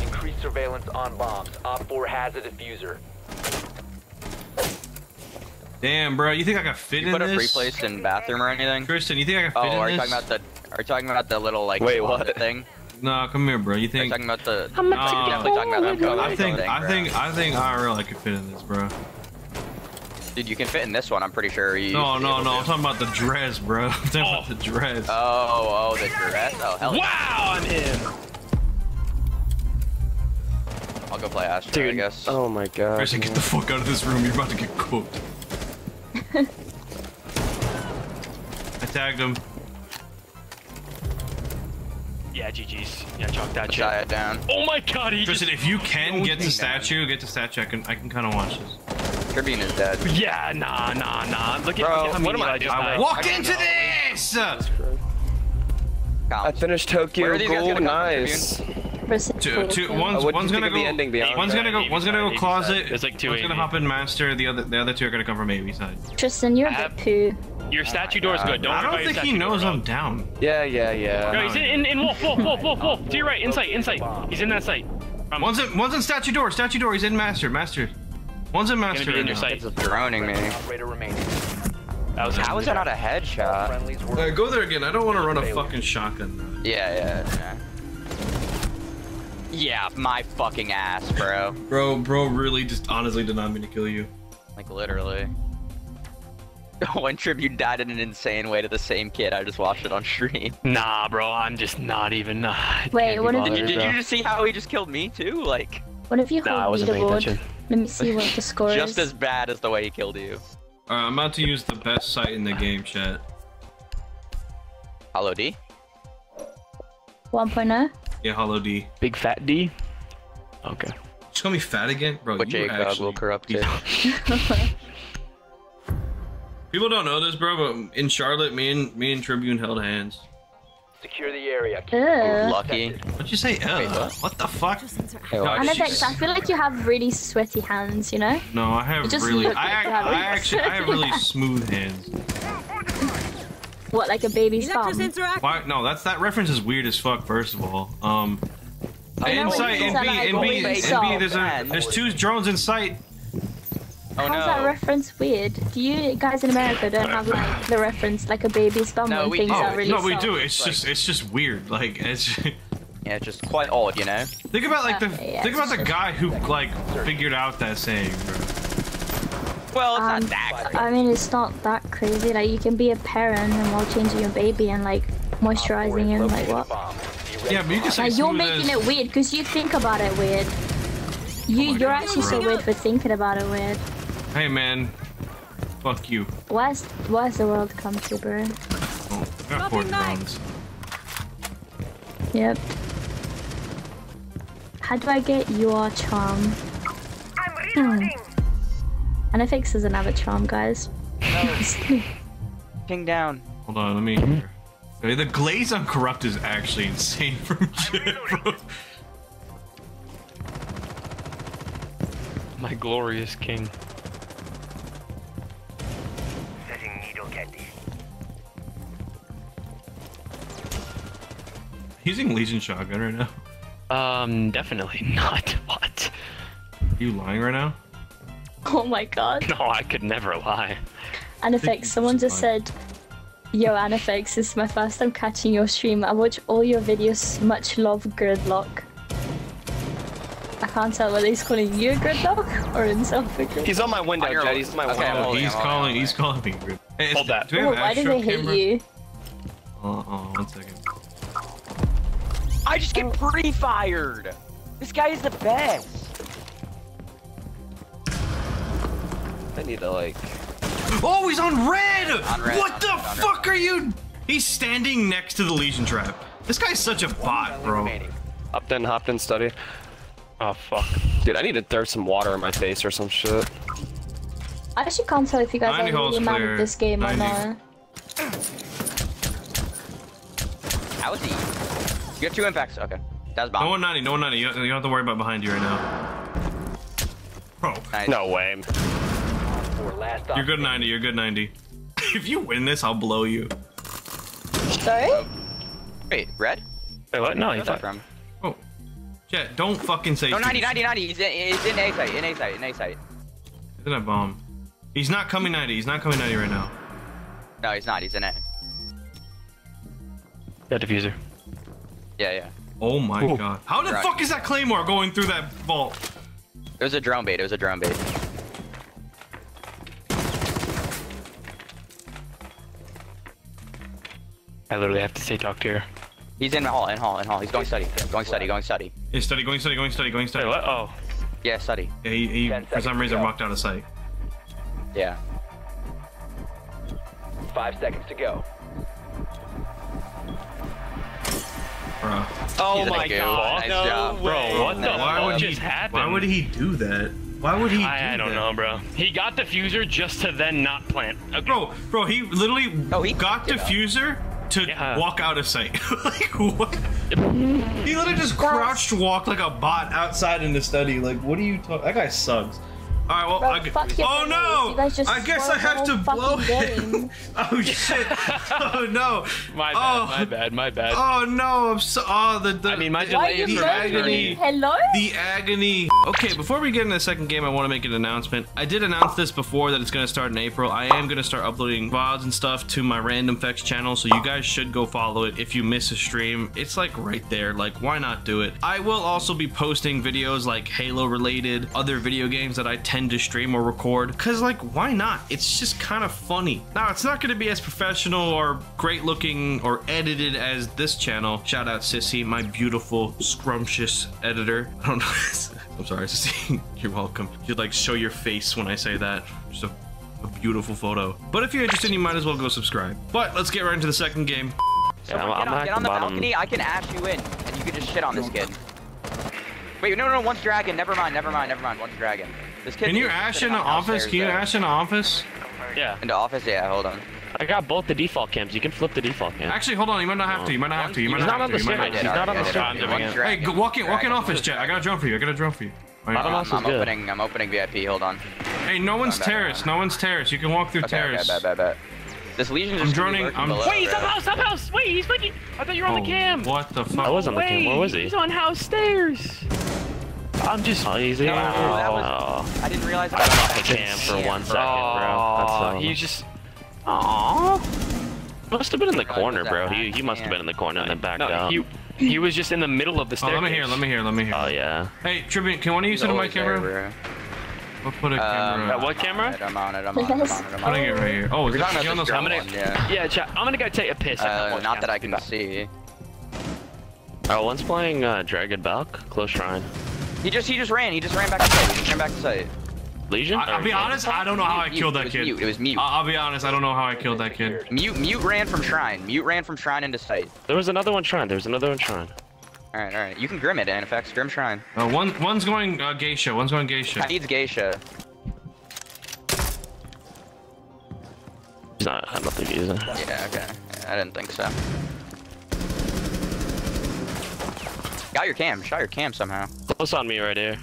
[SPEAKER 7] Increased surveillance on bombs. Op 4 has a diffuser.
[SPEAKER 1] Damn, bro. You think I can fit
[SPEAKER 5] You
[SPEAKER 1] in
[SPEAKER 5] put a free place in bathroom or anything?
[SPEAKER 1] Tristan, you think I can
[SPEAKER 5] Oh,
[SPEAKER 1] fit in
[SPEAKER 5] are you
[SPEAKER 1] this?
[SPEAKER 5] talking about the? Are you talking about the little like
[SPEAKER 3] Wait, what?
[SPEAKER 5] thing?
[SPEAKER 1] No, come here, bro. You
[SPEAKER 5] Are you
[SPEAKER 1] think?
[SPEAKER 5] talking about the?
[SPEAKER 6] I'm
[SPEAKER 1] No.
[SPEAKER 6] not
[SPEAKER 5] Definitely talking about the
[SPEAKER 1] I think.
[SPEAKER 5] thing,
[SPEAKER 1] I
[SPEAKER 5] bro.
[SPEAKER 1] think. I think IRL I could fit in this, bro.
[SPEAKER 5] Dude, you can fit in this one. I'm pretty sure. You
[SPEAKER 1] No,
[SPEAKER 5] used to be
[SPEAKER 1] no, no.
[SPEAKER 5] to.
[SPEAKER 1] I'm talking about the dress, bro. I'm talking about the dress.
[SPEAKER 5] Oh, oh, the dress. Oh, hell. yeah.
[SPEAKER 4] Wow, I'm in.
[SPEAKER 5] I'll go play Astro, I guess.
[SPEAKER 3] Oh my god.
[SPEAKER 1] Tristan, get the fuck out of this room. You're about to get cooked. I tagged him.
[SPEAKER 4] Yeah, GG's. Yeah, chalk that shit.
[SPEAKER 5] Shot it down.
[SPEAKER 4] Oh my god, he
[SPEAKER 1] Tristan,
[SPEAKER 4] just...
[SPEAKER 1] if you can get the
[SPEAKER 5] me,
[SPEAKER 1] statue, get the statue. I can. I can kind of watch this.
[SPEAKER 5] Tribune is dead.
[SPEAKER 4] Yeah, nah, nah, nah. Look at,
[SPEAKER 5] Bro,
[SPEAKER 4] look at how
[SPEAKER 5] what am I
[SPEAKER 4] I just
[SPEAKER 5] doing?
[SPEAKER 4] died.
[SPEAKER 1] Walk into this.
[SPEAKER 3] I finished
[SPEAKER 5] Where
[SPEAKER 3] Tokyo
[SPEAKER 5] are these guys
[SPEAKER 3] Gold.
[SPEAKER 5] gonna come
[SPEAKER 3] Nice.
[SPEAKER 1] Two, two, one's,
[SPEAKER 3] what do
[SPEAKER 1] one's gonna go.
[SPEAKER 3] the ending, Bianca?
[SPEAKER 1] One's gonna go.
[SPEAKER 4] AB
[SPEAKER 1] One's gonna go
[SPEAKER 4] side, AB
[SPEAKER 1] closet.
[SPEAKER 4] side. There's like two
[SPEAKER 1] One's gonna
[SPEAKER 4] AB.
[SPEAKER 1] hop in master. The other, the other two are gonna come from AB side.
[SPEAKER 6] Tristan, you're a
[SPEAKER 4] Have-
[SPEAKER 6] poo.
[SPEAKER 4] Your statue door is good. Don't
[SPEAKER 1] I don't think he
[SPEAKER 4] statue door,
[SPEAKER 1] knows. I'm down.
[SPEAKER 3] Yeah, yeah, yeah.
[SPEAKER 4] No, he's in, in, in wolf, wolf, wolf, wolf, wolf. To your right, insight, insight. He's in that site. Um,
[SPEAKER 1] One's in, one's in statue door. Statue door. He's in master. Master. One's in master.
[SPEAKER 4] be in your sight.
[SPEAKER 5] It's droning me.
[SPEAKER 4] That was
[SPEAKER 5] How is that not a headshot?
[SPEAKER 7] Friendlies
[SPEAKER 1] Uh, go there again. I don't want to run a fucking shotgun.
[SPEAKER 5] Yeah, yeah, yeah. Yeah, my fucking ass, bro.
[SPEAKER 1] Bro, bro, really just honestly did not mean to kill you.
[SPEAKER 5] Like literally. When Tribune died in an insane way to the same kid, I just watched it on stream.
[SPEAKER 4] Nah, bro, I'm just not even. Uh,
[SPEAKER 6] Wait, what if
[SPEAKER 5] Did
[SPEAKER 6] you,
[SPEAKER 5] you, did you just see how he just killed me too? Like,
[SPEAKER 6] what if you
[SPEAKER 4] Nah,
[SPEAKER 6] hold
[SPEAKER 4] wasn't paying
[SPEAKER 6] leaderboard? Let me see what the score
[SPEAKER 5] just
[SPEAKER 6] is.
[SPEAKER 5] as bad as the way he killed you.
[SPEAKER 1] Alright, I'm about to use the best site in the game, chat.
[SPEAKER 5] Hollow D?
[SPEAKER 6] 1.0.
[SPEAKER 1] Yeah, Hollow D.
[SPEAKER 4] Big fat D. Okay.
[SPEAKER 1] Just call me fat again, bro.
[SPEAKER 5] Which
[SPEAKER 1] you
[SPEAKER 5] egg bug
[SPEAKER 1] actually-
[SPEAKER 5] will corrupt it?
[SPEAKER 1] People don't know this, bro, but in Charlotte, me and me and Tribune held hands.
[SPEAKER 7] secure the area. Keep
[SPEAKER 5] Lucky.
[SPEAKER 1] What'd you say? Uh,
[SPEAKER 5] what?
[SPEAKER 1] what? the fuck?
[SPEAKER 5] Hey, watch.
[SPEAKER 6] And
[SPEAKER 1] she's-
[SPEAKER 6] I feel like you have really sweaty hands, you know?
[SPEAKER 1] No, I have
[SPEAKER 6] just
[SPEAKER 1] really. I,
[SPEAKER 6] like
[SPEAKER 1] act-
[SPEAKER 6] you had
[SPEAKER 1] I actually, I have really smooth hands.
[SPEAKER 6] What, like a baby's bum?
[SPEAKER 1] Why? No, that's that reference is weird as fuck. First of all, um,
[SPEAKER 6] know,
[SPEAKER 1] inside,
[SPEAKER 6] is
[SPEAKER 1] in
[SPEAKER 6] that
[SPEAKER 1] B, in B, in B, there's a, there's two drones in sight.
[SPEAKER 5] Oh
[SPEAKER 6] How's that reference weird? Do you guys in America don't have like the reference like a baby's bum
[SPEAKER 5] No,
[SPEAKER 6] when
[SPEAKER 5] we
[SPEAKER 6] things
[SPEAKER 5] do.
[SPEAKER 6] are
[SPEAKER 1] Oh
[SPEAKER 6] really
[SPEAKER 1] no, we
[SPEAKER 6] soft?
[SPEAKER 1] do. It's just, it's just weird. Like, it's.
[SPEAKER 5] Yeah, just quite odd, you know?
[SPEAKER 1] think about like the,
[SPEAKER 6] Okay, yeah,
[SPEAKER 1] think about the guy who like figured out that saying, bro.
[SPEAKER 5] Well, it's
[SPEAKER 6] Um,
[SPEAKER 5] not that crazy.
[SPEAKER 6] I mean, it's not that crazy. Like, you can be a parent and while changing your baby and like moisturizing him, like what?
[SPEAKER 1] Yeah, but you can say
[SPEAKER 6] Like, you're making
[SPEAKER 1] as-
[SPEAKER 6] it weird because you think about it weird. You, you're actually so weird for thinking about it weird.
[SPEAKER 1] Hey man, fuck you.
[SPEAKER 6] Where's, where's the world come to, burn.
[SPEAKER 1] Oh, I got four drones.
[SPEAKER 6] Yep. How do I get your charm? I'm Hmm. Anifex doesn't have a charm, guys.
[SPEAKER 5] King down.
[SPEAKER 1] Hold on, let me. Okay, the glaze on corrupt is actually insane from Jet.
[SPEAKER 4] My glorious king.
[SPEAKER 1] Using Lesion shotgun right now.
[SPEAKER 4] Um, definitely not. What?
[SPEAKER 1] Are you lying right now?
[SPEAKER 6] oh my god.
[SPEAKER 4] No, I could never lie.
[SPEAKER 6] Anifex, someone just said, Yo, Anifex, this is my first time catching your stream. I watch all your videos. Much love, Gridlock. I can't tell whether he's calling you Gridlock or himself a Gridlock.
[SPEAKER 3] He's on my window,
[SPEAKER 5] On your-
[SPEAKER 3] Jet. He's on my
[SPEAKER 5] Okay,
[SPEAKER 3] window.
[SPEAKER 5] I'm
[SPEAKER 1] he's
[SPEAKER 5] him,
[SPEAKER 1] calling. He's calling me. Grid. Hey, is-
[SPEAKER 4] Hold that.
[SPEAKER 1] Do we
[SPEAKER 6] Oh, why do
[SPEAKER 1] astro
[SPEAKER 6] they hate
[SPEAKER 1] camera?
[SPEAKER 6] you?
[SPEAKER 1] Oh, oh, one second.
[SPEAKER 5] I just get pre-fired. This guy is the best.
[SPEAKER 3] I need to like.
[SPEAKER 1] Oh, he's on red!
[SPEAKER 5] On red.
[SPEAKER 1] What the
[SPEAKER 5] On red.
[SPEAKER 1] fuck are you? He's standing next to the Lesion trap. This guy's such a bot, bro.
[SPEAKER 3] Hopped in, hopped in, study.
[SPEAKER 4] Oh fuck.
[SPEAKER 3] Dude, I need to throw some water in my face or some shit.
[SPEAKER 6] I actually can't tell if you guys are really
[SPEAKER 1] holes
[SPEAKER 6] mad at this game or
[SPEAKER 1] 90.
[SPEAKER 6] not.
[SPEAKER 5] How is he? You have two impacts. Okay. That's bomb.
[SPEAKER 1] No one 90, no one 90. You don't, you don't have to worry about behind you right now. Bro,
[SPEAKER 5] Nice.
[SPEAKER 3] No way.
[SPEAKER 1] You're good 90, you're good 90. if you win this, I'll blow you.
[SPEAKER 6] Sorry?
[SPEAKER 5] Wait, red?
[SPEAKER 4] Wait, what? No, he
[SPEAKER 5] Where's that from?
[SPEAKER 1] Oh. Jet, don't fucking say
[SPEAKER 5] No, 90,
[SPEAKER 1] things.
[SPEAKER 5] 90, 90. He's in, he's in A site, in A site, in A site.
[SPEAKER 1] Isn't that bomb? He's not coming 90, he's not coming 90 right now.
[SPEAKER 5] No, he's not. He's in A.
[SPEAKER 4] Yeah, diffuser.
[SPEAKER 5] Yeah, yeah.
[SPEAKER 1] Oh my
[SPEAKER 4] Ooh.
[SPEAKER 1] god. How the
[SPEAKER 5] Right.
[SPEAKER 1] fuck is that Claymore going through that vault?
[SPEAKER 5] It was a drone bait. It was a drone bait.
[SPEAKER 4] I literally have to stay talk to her.
[SPEAKER 5] He's in hall, in hall, in hall. He's going study. Going study, going study.
[SPEAKER 1] He's study, going study, going study, going study.
[SPEAKER 4] Wait, what? Oh.
[SPEAKER 5] Yeah, study.
[SPEAKER 1] Yeah, he, he for some reason
[SPEAKER 7] to
[SPEAKER 1] walked out of sight.
[SPEAKER 5] Yeah.
[SPEAKER 7] Five seconds to go.
[SPEAKER 1] Bruh.
[SPEAKER 3] Oh
[SPEAKER 5] He's
[SPEAKER 3] my
[SPEAKER 5] goo.
[SPEAKER 3] god.
[SPEAKER 5] Nice
[SPEAKER 3] no
[SPEAKER 5] job.
[SPEAKER 3] way.
[SPEAKER 4] Bro, what the
[SPEAKER 1] Why
[SPEAKER 4] fuck
[SPEAKER 1] would
[SPEAKER 4] just
[SPEAKER 1] he?
[SPEAKER 4] happened?
[SPEAKER 1] Why would he do that? Why would he?
[SPEAKER 4] I, I
[SPEAKER 1] do
[SPEAKER 4] don't
[SPEAKER 1] that?
[SPEAKER 4] know, bro. He got diffuser just to then not plant. Okay.
[SPEAKER 1] Bro, bro, he literally
[SPEAKER 5] Oh, he-
[SPEAKER 1] got
[SPEAKER 5] yeah.
[SPEAKER 1] diffuser to
[SPEAKER 4] Yeah.
[SPEAKER 1] walk out of sight. like what? He literally just crouched walked like a bot outside in the study. Like, what are you talking? That guy sucks. All right, well,
[SPEAKER 6] Bro,
[SPEAKER 1] I, gu-
[SPEAKER 6] fuck your
[SPEAKER 1] oh
[SPEAKER 6] face.
[SPEAKER 1] no!
[SPEAKER 6] You guys just
[SPEAKER 1] I guess I have to blow
[SPEAKER 6] fucking
[SPEAKER 1] him.
[SPEAKER 6] game.
[SPEAKER 1] oh shit! Oh no!
[SPEAKER 4] My bad,
[SPEAKER 1] oh,
[SPEAKER 4] my bad, my bad.
[SPEAKER 1] Oh no! I'm so. Oh, the. the
[SPEAKER 4] I mean, my delay
[SPEAKER 6] Why
[SPEAKER 4] is
[SPEAKER 6] you
[SPEAKER 1] the agony.
[SPEAKER 6] Hello?
[SPEAKER 1] The agony. Okay, before we get into the second game, I want to make an announcement. I did announce this before that it's going to start in April. I am going to start uploading VODs and stuff to my Random Facts channel, so you guys should go follow it if you miss a stream. It's like right there. Like, why not do it? I will also be posting videos like Halo related, other video games that I tend to stream or record, because, like, why not? It's just kind of funny. Now, it's not going to be as professional or great looking or edited as this channel. Shout out Sissy, my beautiful, scrumptious editor. I don't know. I'm sorry, Sissy. You're welcome. You'd like show your face when I say that. Just a, a beautiful photo. But if you're interested, you might as well go subscribe. But let's get right into the second game.
[SPEAKER 4] Yeah, I'm,
[SPEAKER 5] get
[SPEAKER 4] I'm
[SPEAKER 5] on, get
[SPEAKER 4] the
[SPEAKER 5] on the
[SPEAKER 4] bottom.
[SPEAKER 5] balcony. I can ash you in, and you can just shit on this kid. Wait, no, no, one's dragon. Never mind, never mind, never mind. One's dragon. This kid.
[SPEAKER 1] Can you ash in the office? Can you
[SPEAKER 5] there.
[SPEAKER 1] ash in the office?
[SPEAKER 4] Yeah.
[SPEAKER 5] In the office? Yeah, hold on.
[SPEAKER 4] I got both the default cams. You can flip the default cam.
[SPEAKER 1] Actually, hold on. You might not have to. You might not have to. You might
[SPEAKER 4] He's
[SPEAKER 1] not
[SPEAKER 4] not
[SPEAKER 1] have
[SPEAKER 4] on
[SPEAKER 1] to.
[SPEAKER 4] the
[SPEAKER 1] You not
[SPEAKER 4] He's not on the
[SPEAKER 1] to.
[SPEAKER 5] I did, I
[SPEAKER 4] stage.
[SPEAKER 5] did.
[SPEAKER 4] One's
[SPEAKER 5] One's
[SPEAKER 1] Hey, walk in, walk in office, Jet. I got a drone for you. I got a drone for you. Alright.
[SPEAKER 4] Bottom
[SPEAKER 5] I'm,
[SPEAKER 4] house is
[SPEAKER 5] I'm opening. I'm opening VIP. Hold on.
[SPEAKER 1] Hey, no one's
[SPEAKER 5] Back, back,
[SPEAKER 1] terrace. No one's terrace. You can walk through
[SPEAKER 5] Okay, okay,
[SPEAKER 1] terrace.
[SPEAKER 5] bet, bet, bet. This Lesion
[SPEAKER 1] I'm
[SPEAKER 5] just
[SPEAKER 1] droning- I'm-
[SPEAKER 5] below,
[SPEAKER 4] Wait, he's
[SPEAKER 5] bro.
[SPEAKER 4] on house, up house. Wait, he's fucking. I thought you were on
[SPEAKER 1] Oh,
[SPEAKER 4] the cam.
[SPEAKER 1] What the fuck?
[SPEAKER 4] I was on the cam. Where was he?
[SPEAKER 8] He's on house stairs.
[SPEAKER 4] I'm just. Oh, he's.
[SPEAKER 5] No, that was-
[SPEAKER 4] Oh.
[SPEAKER 5] I didn't realize.
[SPEAKER 4] I was off the cam for one second, bro. That's
[SPEAKER 8] Oh,
[SPEAKER 4] um,
[SPEAKER 8] he's just. Aww.
[SPEAKER 4] must have been in the corner, bro. He he must have been in the corner and then backed
[SPEAKER 8] No,
[SPEAKER 4] out.
[SPEAKER 8] he he was just in the middle of the
[SPEAKER 1] Oh,
[SPEAKER 8] staircase.
[SPEAKER 1] let me hear. Let me hear. Let me hear.
[SPEAKER 4] Oh yeah.
[SPEAKER 1] Hey, Tribune, can one of you
[SPEAKER 5] He's
[SPEAKER 1] sit on my
[SPEAKER 5] always there,
[SPEAKER 1] camera?
[SPEAKER 5] bro.
[SPEAKER 1] We'll put a
[SPEAKER 5] Um,
[SPEAKER 1] camera.
[SPEAKER 4] That what
[SPEAKER 5] I'm
[SPEAKER 4] camera?
[SPEAKER 5] on it, I'm on it. I'm on it. I'm on it. I'm on
[SPEAKER 1] Putting
[SPEAKER 5] it.
[SPEAKER 1] it right here. Oh, is
[SPEAKER 5] You're talking
[SPEAKER 1] you on
[SPEAKER 5] about this
[SPEAKER 8] I'm
[SPEAKER 5] drone one, yeah.
[SPEAKER 8] Yeah, chat. I'm gonna go take a piss.
[SPEAKER 5] Uh,
[SPEAKER 8] can't
[SPEAKER 5] that. I can see.
[SPEAKER 4] Oh, one's playing uh, Dragon Valk, Close Shrine.
[SPEAKER 5] He just he just ran. He just ran back to site. He just ran back to site.
[SPEAKER 4] Lesion?
[SPEAKER 1] I, will be honest, I don't know how I killed that kid.
[SPEAKER 5] Mute. It was mute.
[SPEAKER 1] I, will be honest, I don't know how I killed that kid.
[SPEAKER 5] Mute mute ran from shrine. Mute ran from shrine into site.
[SPEAKER 4] There was another one shrine. There was another one shrine.
[SPEAKER 5] All right, all right. You can grim it, Anifex. Grim shrine.
[SPEAKER 1] Uh, one one's going uh, geisha. One's going geisha.
[SPEAKER 5] I needs geisha.
[SPEAKER 9] He's not. I don't think he's.
[SPEAKER 5] Yeah. Okay. I didn't think so. Got your cam. Shot your cam somehow.
[SPEAKER 9] Close on me right here.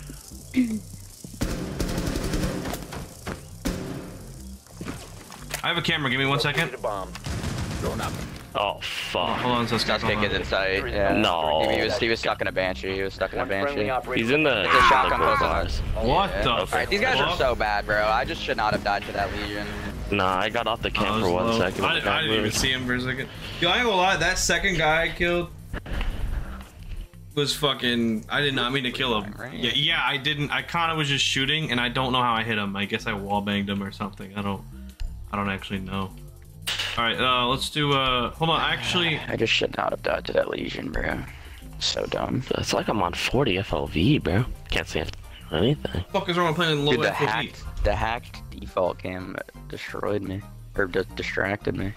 [SPEAKER 1] I have a camera. Give me one second.
[SPEAKER 7] Located a bomb.
[SPEAKER 9] Oh fuck.
[SPEAKER 1] Hold on, Sasuke.
[SPEAKER 5] Sasuke
[SPEAKER 1] hold
[SPEAKER 5] is
[SPEAKER 1] on.
[SPEAKER 5] inside. Yeah.
[SPEAKER 9] No.
[SPEAKER 5] He, he was he was stuck in a banshee. He was stuck in a
[SPEAKER 7] One
[SPEAKER 5] banshee.
[SPEAKER 9] He's in the.
[SPEAKER 5] It's a shotgun
[SPEAKER 9] the
[SPEAKER 5] close
[SPEAKER 9] bars.
[SPEAKER 1] What
[SPEAKER 5] Yeah.
[SPEAKER 1] the?
[SPEAKER 5] Alright, these guys are so bad, bro. I just should not have died to that Lesion.
[SPEAKER 9] Nah, I got off the
[SPEAKER 1] I
[SPEAKER 9] cam for one
[SPEAKER 1] low.
[SPEAKER 9] second.
[SPEAKER 1] I, I didn't even see him for a second. Yo, I ain't gonna lie. That second guy I killed was fucking. I did not mean to kill him.
[SPEAKER 5] Right.
[SPEAKER 1] Yeah, yeah, I didn't. I kind of was just shooting, and I don't know how I hit him. I guess I wall banged him or something. I don't. I don't actually know. All right, uh, let's do. Uh, hold on. Actually,
[SPEAKER 5] I just should not have died to that Lesion, bro. So dumb.
[SPEAKER 9] It's like I'm on 40 FOV, bro. Can't see anything.
[SPEAKER 1] fuck is wrong with playing low
[SPEAKER 5] Dude, the
[SPEAKER 1] FOV?
[SPEAKER 5] hacked, the hacked default cam destroyed me, or just distracted me.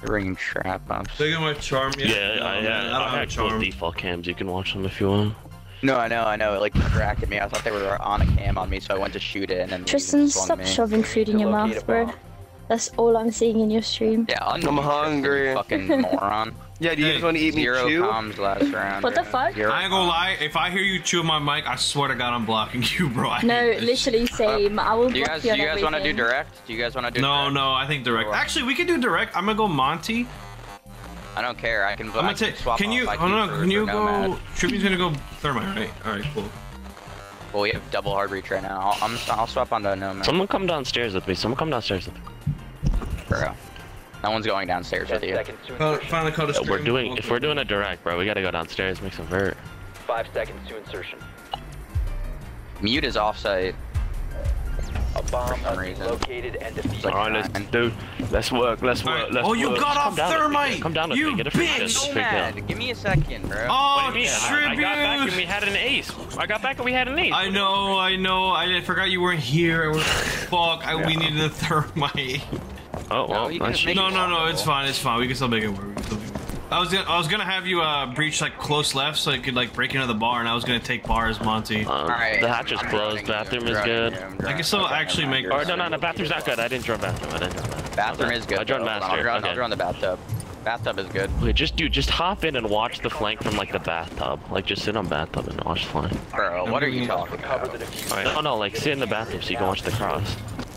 [SPEAKER 5] They're bringing trap ups.
[SPEAKER 1] Look at my charm.
[SPEAKER 9] Yeah,
[SPEAKER 1] No,
[SPEAKER 9] I,
[SPEAKER 1] man,
[SPEAKER 9] uh,
[SPEAKER 1] I don't
[SPEAKER 9] I
[SPEAKER 1] have a
[SPEAKER 9] cool
[SPEAKER 1] charm.
[SPEAKER 9] default cams. You can watch them if you want.
[SPEAKER 5] No, I know, I know. It like distracted me. I thought they were on a cam on me, so I went to shoot it, and then
[SPEAKER 6] Tristan, stop
[SPEAKER 5] me.
[SPEAKER 6] shoving food in your mouth, bro. That's all I'm seeing in your stream.
[SPEAKER 5] Yeah,
[SPEAKER 3] I'm
[SPEAKER 5] unmute Tristan,
[SPEAKER 3] hungry.
[SPEAKER 5] Fucking moron.
[SPEAKER 3] Yeah, do you
[SPEAKER 1] Hey,
[SPEAKER 3] guys want to eat me
[SPEAKER 5] Zero
[SPEAKER 3] too?
[SPEAKER 5] comms last round.
[SPEAKER 6] What the fuck?
[SPEAKER 5] Zero
[SPEAKER 1] I ain't gonna lie. If I hear you chew my mic, I swear to God, I'm blocking you, bro. I
[SPEAKER 6] No,
[SPEAKER 1] hate this shit.
[SPEAKER 6] literally uh, same. I will
[SPEAKER 5] Do you
[SPEAKER 6] block
[SPEAKER 5] guys,
[SPEAKER 6] you
[SPEAKER 5] do you guys want to do direct? Do you guys want to do?
[SPEAKER 1] No,
[SPEAKER 5] direct?
[SPEAKER 1] no, I think direct.
[SPEAKER 5] Alright.
[SPEAKER 1] Actually, we could do direct. I'm gonna go Monty.
[SPEAKER 5] I don't care. I can.
[SPEAKER 1] I'm
[SPEAKER 5] I
[SPEAKER 1] gonna
[SPEAKER 5] can
[SPEAKER 1] take.
[SPEAKER 5] swap
[SPEAKER 1] Can you?
[SPEAKER 5] IQ
[SPEAKER 1] Hold on. Can you
[SPEAKER 5] for
[SPEAKER 1] go?
[SPEAKER 5] Nomad.
[SPEAKER 1] Trippy's gonna go thermite, right? All right, cool.
[SPEAKER 5] Well, we have double hard breach right now. I'll, I'm, I'll swap onto Nomad.
[SPEAKER 9] Someone come downstairs with me. Someone come downstairs with me.
[SPEAKER 5] Bro. No one's going downstairs with you.
[SPEAKER 7] seconds to
[SPEAKER 1] Finally caught a
[SPEAKER 9] Yeah, we're
[SPEAKER 1] stream.
[SPEAKER 9] doing. If we're doing a direct, bro, we gotta go downstairs, make some vert.
[SPEAKER 7] Five seconds to insertion.
[SPEAKER 5] Mute is offsite.
[SPEAKER 7] A bomb
[SPEAKER 5] some reason.
[SPEAKER 7] located and defeated.
[SPEAKER 5] like-
[SPEAKER 9] Alright, let's
[SPEAKER 5] nine.
[SPEAKER 9] do. Let's work. Let's
[SPEAKER 1] All
[SPEAKER 9] work.
[SPEAKER 1] right.
[SPEAKER 9] Let's
[SPEAKER 1] Oh, you got
[SPEAKER 9] Just
[SPEAKER 1] off
[SPEAKER 9] come down with me,
[SPEAKER 1] thermite.
[SPEAKER 9] Come down with
[SPEAKER 1] You
[SPEAKER 9] me. Get a free
[SPEAKER 1] bitch.
[SPEAKER 9] kill.
[SPEAKER 5] So mad. Give me a second, bro.
[SPEAKER 1] Oh,
[SPEAKER 9] What do you mean? I, I got back and we had an ace. I got back and we had an ace.
[SPEAKER 1] I know, I know. I forgot you weren't here. I was, fuck, I, we needed a thermite.
[SPEAKER 9] Oh well,
[SPEAKER 5] No,
[SPEAKER 9] nice
[SPEAKER 5] just
[SPEAKER 1] No, no, no. It's fine. It's fine. We can still make it work. We can still make it work. I was gonna, I was gonna have you uh breach like close left so you could like break into the bar, and I was gonna take bar as Monty.
[SPEAKER 9] Um,
[SPEAKER 5] Alright.
[SPEAKER 9] the hatch is closed. Bathroom is good.
[SPEAKER 5] I'm
[SPEAKER 1] I
[SPEAKER 5] drowning
[SPEAKER 1] can still
[SPEAKER 5] you.
[SPEAKER 1] actually make-
[SPEAKER 5] mind,
[SPEAKER 9] Or no, no,
[SPEAKER 5] asleep.
[SPEAKER 9] no. Bathroom's not good. I didn't draw bathroom. I didn't draw bathroom.
[SPEAKER 5] Bathroom is good.
[SPEAKER 9] I drawn
[SPEAKER 5] though.
[SPEAKER 9] Master.
[SPEAKER 5] I'll draw, I'll draw on the bathtub. Bathtub is good.
[SPEAKER 9] Wait, just dude, just hop in and watch the flank from like the bathtub. Like just sit on bathtub and watch flank.
[SPEAKER 5] Bro, what are you talking about?
[SPEAKER 7] the.
[SPEAKER 9] Alright. No, no, like sit in the bathtub so you can watch the cross.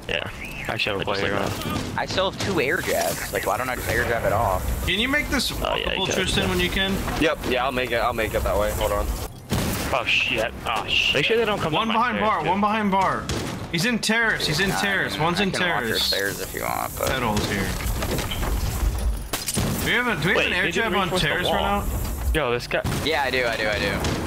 [SPEAKER 9] Yeah. Actually, I would like
[SPEAKER 5] I still have two air jabs. Like, why don't I just air jab it off?
[SPEAKER 1] Can you make this
[SPEAKER 9] Oh, yeah, you
[SPEAKER 1] walkable,
[SPEAKER 9] can.
[SPEAKER 1] Tristan, when you can?
[SPEAKER 3] Yep, yeah, I'll make it. I'll make it that way. Hold on.
[SPEAKER 9] Oh shit. Oh shit. Make sure they don't come
[SPEAKER 1] One behind bar.
[SPEAKER 9] dude.
[SPEAKER 1] One behind bar. He's in terrace. He's in
[SPEAKER 5] Nah, I
[SPEAKER 1] terrace. One's
[SPEAKER 5] I
[SPEAKER 1] in
[SPEAKER 5] can walk your stairs if you want, but
[SPEAKER 1] Pedals here. Do we have a do we have
[SPEAKER 9] Wait,
[SPEAKER 1] an air
[SPEAKER 9] didn't
[SPEAKER 1] jab on
[SPEAKER 9] reinforce
[SPEAKER 1] terrace right now?
[SPEAKER 9] Yo, this guy.
[SPEAKER 5] yeah, I do, I do, I do.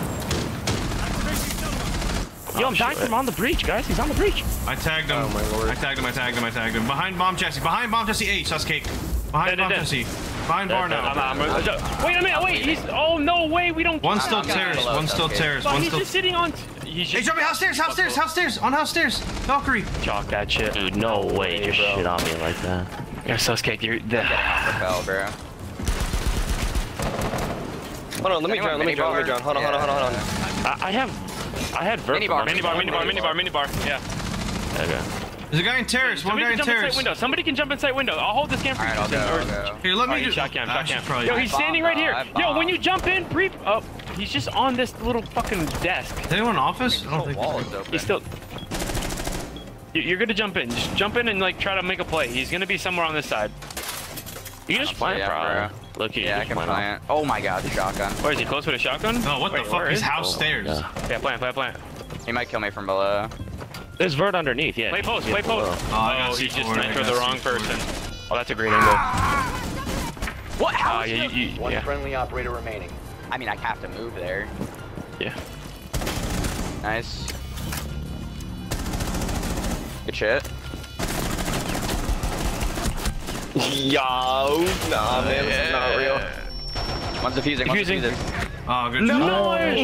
[SPEAKER 9] Yo, I'm oh, dying from on the breach, guys. He's on the breach.
[SPEAKER 1] I tagged him.
[SPEAKER 3] Oh, my lord.
[SPEAKER 1] I tagged him. I tagged him. I tagged him. Behind bomb Jesse. Behind bomb Jesse. H. That's cake. Behind
[SPEAKER 9] Dead,
[SPEAKER 1] bomb
[SPEAKER 9] dead, dead.
[SPEAKER 1] Jesse. Behind bar
[SPEAKER 9] I'm- I'm-
[SPEAKER 1] now.
[SPEAKER 9] I'm- wait a minute. Wait. He's. Oh no way. We don't.
[SPEAKER 1] One still
[SPEAKER 5] not gonna
[SPEAKER 1] terrace.
[SPEAKER 5] below
[SPEAKER 1] One still
[SPEAKER 5] Sasuke.
[SPEAKER 1] One
[SPEAKER 9] he's
[SPEAKER 1] still.
[SPEAKER 9] just sitting on. He's
[SPEAKER 1] Hey,
[SPEAKER 9] just.
[SPEAKER 1] jump me house stairs. House stairs. House stairs. On house stairs. Valkyrie.
[SPEAKER 9] Chalk that shit. Dude, no way. Just
[SPEAKER 8] bro.
[SPEAKER 9] shit on me like that. You're so scared. You're the.
[SPEAKER 5] Repel, bro.
[SPEAKER 3] Hold on. Let me
[SPEAKER 5] Anyone
[SPEAKER 3] drown. Let me
[SPEAKER 5] mini
[SPEAKER 3] drown. Let me
[SPEAKER 5] bar?
[SPEAKER 3] drown. Hold on. Hold on. Hold on. Hold on.
[SPEAKER 9] I, I have. I had vert.
[SPEAKER 5] Mini bar,
[SPEAKER 9] from-
[SPEAKER 5] mini bar, mini bar,
[SPEAKER 8] Mini bar, mini bar. Yeah.
[SPEAKER 9] Okay.
[SPEAKER 1] There's a guy in terrace. One
[SPEAKER 8] Somebody
[SPEAKER 1] guy
[SPEAKER 8] can
[SPEAKER 1] in
[SPEAKER 8] jump inside
[SPEAKER 1] terrace.
[SPEAKER 8] window. Somebody can jump inside window. I'll hold this cam for
[SPEAKER 5] All
[SPEAKER 8] you.
[SPEAKER 5] right, I'll go,
[SPEAKER 8] Tristan,
[SPEAKER 5] I'll go.
[SPEAKER 1] Here, let me oh,
[SPEAKER 8] Alright,
[SPEAKER 1] just.
[SPEAKER 8] shot cam,
[SPEAKER 1] I
[SPEAKER 8] shot
[SPEAKER 1] should
[SPEAKER 8] cam.
[SPEAKER 1] probably-
[SPEAKER 8] Yo, he's standing right here. Yo, when you jump in, pre. Oh, he's just on this little fucking desk.
[SPEAKER 1] Is anyone in office? I don't think.
[SPEAKER 5] wall is open.
[SPEAKER 8] He's still. You- You're gonna jump in. Just jump in and like try to make a play. He's gonna be somewhere on this side.
[SPEAKER 9] You can just
[SPEAKER 5] Honestly,
[SPEAKER 9] plant,
[SPEAKER 5] yeah,
[SPEAKER 9] bro. Look, you
[SPEAKER 5] Yeah, I can
[SPEAKER 9] plant.
[SPEAKER 5] plant. Oh my god, the shotgun.
[SPEAKER 8] Where is he? Close with a shotgun?
[SPEAKER 1] No, what
[SPEAKER 8] Wait,
[SPEAKER 1] the fuck? His
[SPEAKER 8] is-
[SPEAKER 1] house
[SPEAKER 9] Oh,
[SPEAKER 1] stairs.
[SPEAKER 9] yeah.
[SPEAKER 8] Yeah, plant, plant, plant.
[SPEAKER 5] He might kill me from below.
[SPEAKER 9] There's vert underneath. Yeah.
[SPEAKER 8] Play post,
[SPEAKER 9] Yeah,
[SPEAKER 8] play post.
[SPEAKER 1] Oh, I got
[SPEAKER 8] Oh, he just
[SPEAKER 1] C4, I
[SPEAKER 8] sniped for the wrong person. Oh, that's a great angle.
[SPEAKER 5] What? How?
[SPEAKER 8] Uh, yeah, you, you,
[SPEAKER 7] One
[SPEAKER 8] yeah.
[SPEAKER 7] friendly operator remaining.
[SPEAKER 5] I mean, I have to move there.
[SPEAKER 8] Yeah.
[SPEAKER 5] Nice. Good shit.
[SPEAKER 3] Yo, nah, man, this is not real.
[SPEAKER 5] One's defusing, one's
[SPEAKER 8] Defusing.
[SPEAKER 5] defusing.
[SPEAKER 1] Oh, good
[SPEAKER 8] No!
[SPEAKER 1] try.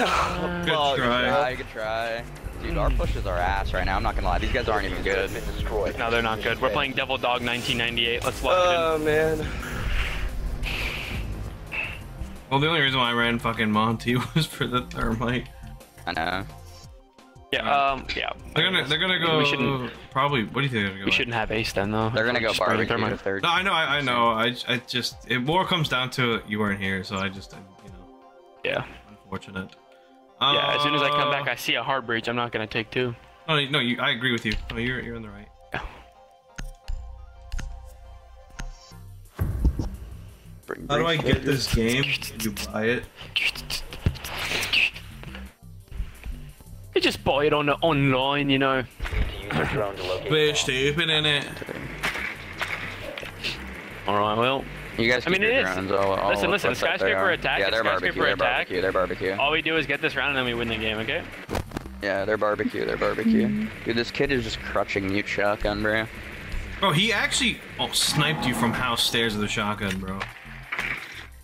[SPEAKER 1] Good
[SPEAKER 3] Oh,
[SPEAKER 1] try.
[SPEAKER 5] Try, good try. Dude, our pushes are ass right now. I'm not gonna lie. These guys aren't even good.
[SPEAKER 7] Been destroyed.
[SPEAKER 8] No, they're not good. We're playing Devil Dog 1998. Let's lock it in.
[SPEAKER 3] Oh man.
[SPEAKER 1] Well, the only reason why I ran fucking Monty was for the thermite.
[SPEAKER 5] I know.
[SPEAKER 8] Yeah. Um. Yeah.
[SPEAKER 1] They're gonna they're gonna go.
[SPEAKER 8] We shouldn't-
[SPEAKER 1] probably. What do you think they're gonna go?
[SPEAKER 8] We shouldn't have ace then though.
[SPEAKER 5] They're gonna go
[SPEAKER 8] Just burn
[SPEAKER 5] barbecue
[SPEAKER 8] thermite.
[SPEAKER 5] if they're.
[SPEAKER 1] No, I know, I, I know. I, I just it more comes down to you weren't here, so I just you know
[SPEAKER 8] Yeah.
[SPEAKER 1] unfortunate.
[SPEAKER 8] Yeah. As soon as I come
[SPEAKER 1] Uh,
[SPEAKER 8] back, I see a hard breach. I'm not gonna take two.
[SPEAKER 1] No, no, you, I agree with you. No, you're you're in the right. How do I get this game? You buy it?
[SPEAKER 8] You just buy it on the online, you know.
[SPEAKER 7] To use your drone to locate
[SPEAKER 1] We're stupid in it.
[SPEAKER 8] All right. Well,
[SPEAKER 5] You guys
[SPEAKER 8] I mean,
[SPEAKER 5] keep
[SPEAKER 8] it
[SPEAKER 5] your
[SPEAKER 8] is.
[SPEAKER 5] drones. I'll, I'll
[SPEAKER 8] Listen, listen,
[SPEAKER 5] what set they
[SPEAKER 8] skyscraper attack
[SPEAKER 5] Yeah, they're barbecue. They're
[SPEAKER 8] attack.
[SPEAKER 5] barbecue. They're barbecue.
[SPEAKER 8] all we do is get this round and then we win the game. Okay.
[SPEAKER 5] Yeah, they're barbecue. They're barbecue. Mm-hmm. Dude, this kid is just crutching mute shotgun, bro.
[SPEAKER 1] Bro, he actually oh, sniped you from house stairs with a shotgun, bro.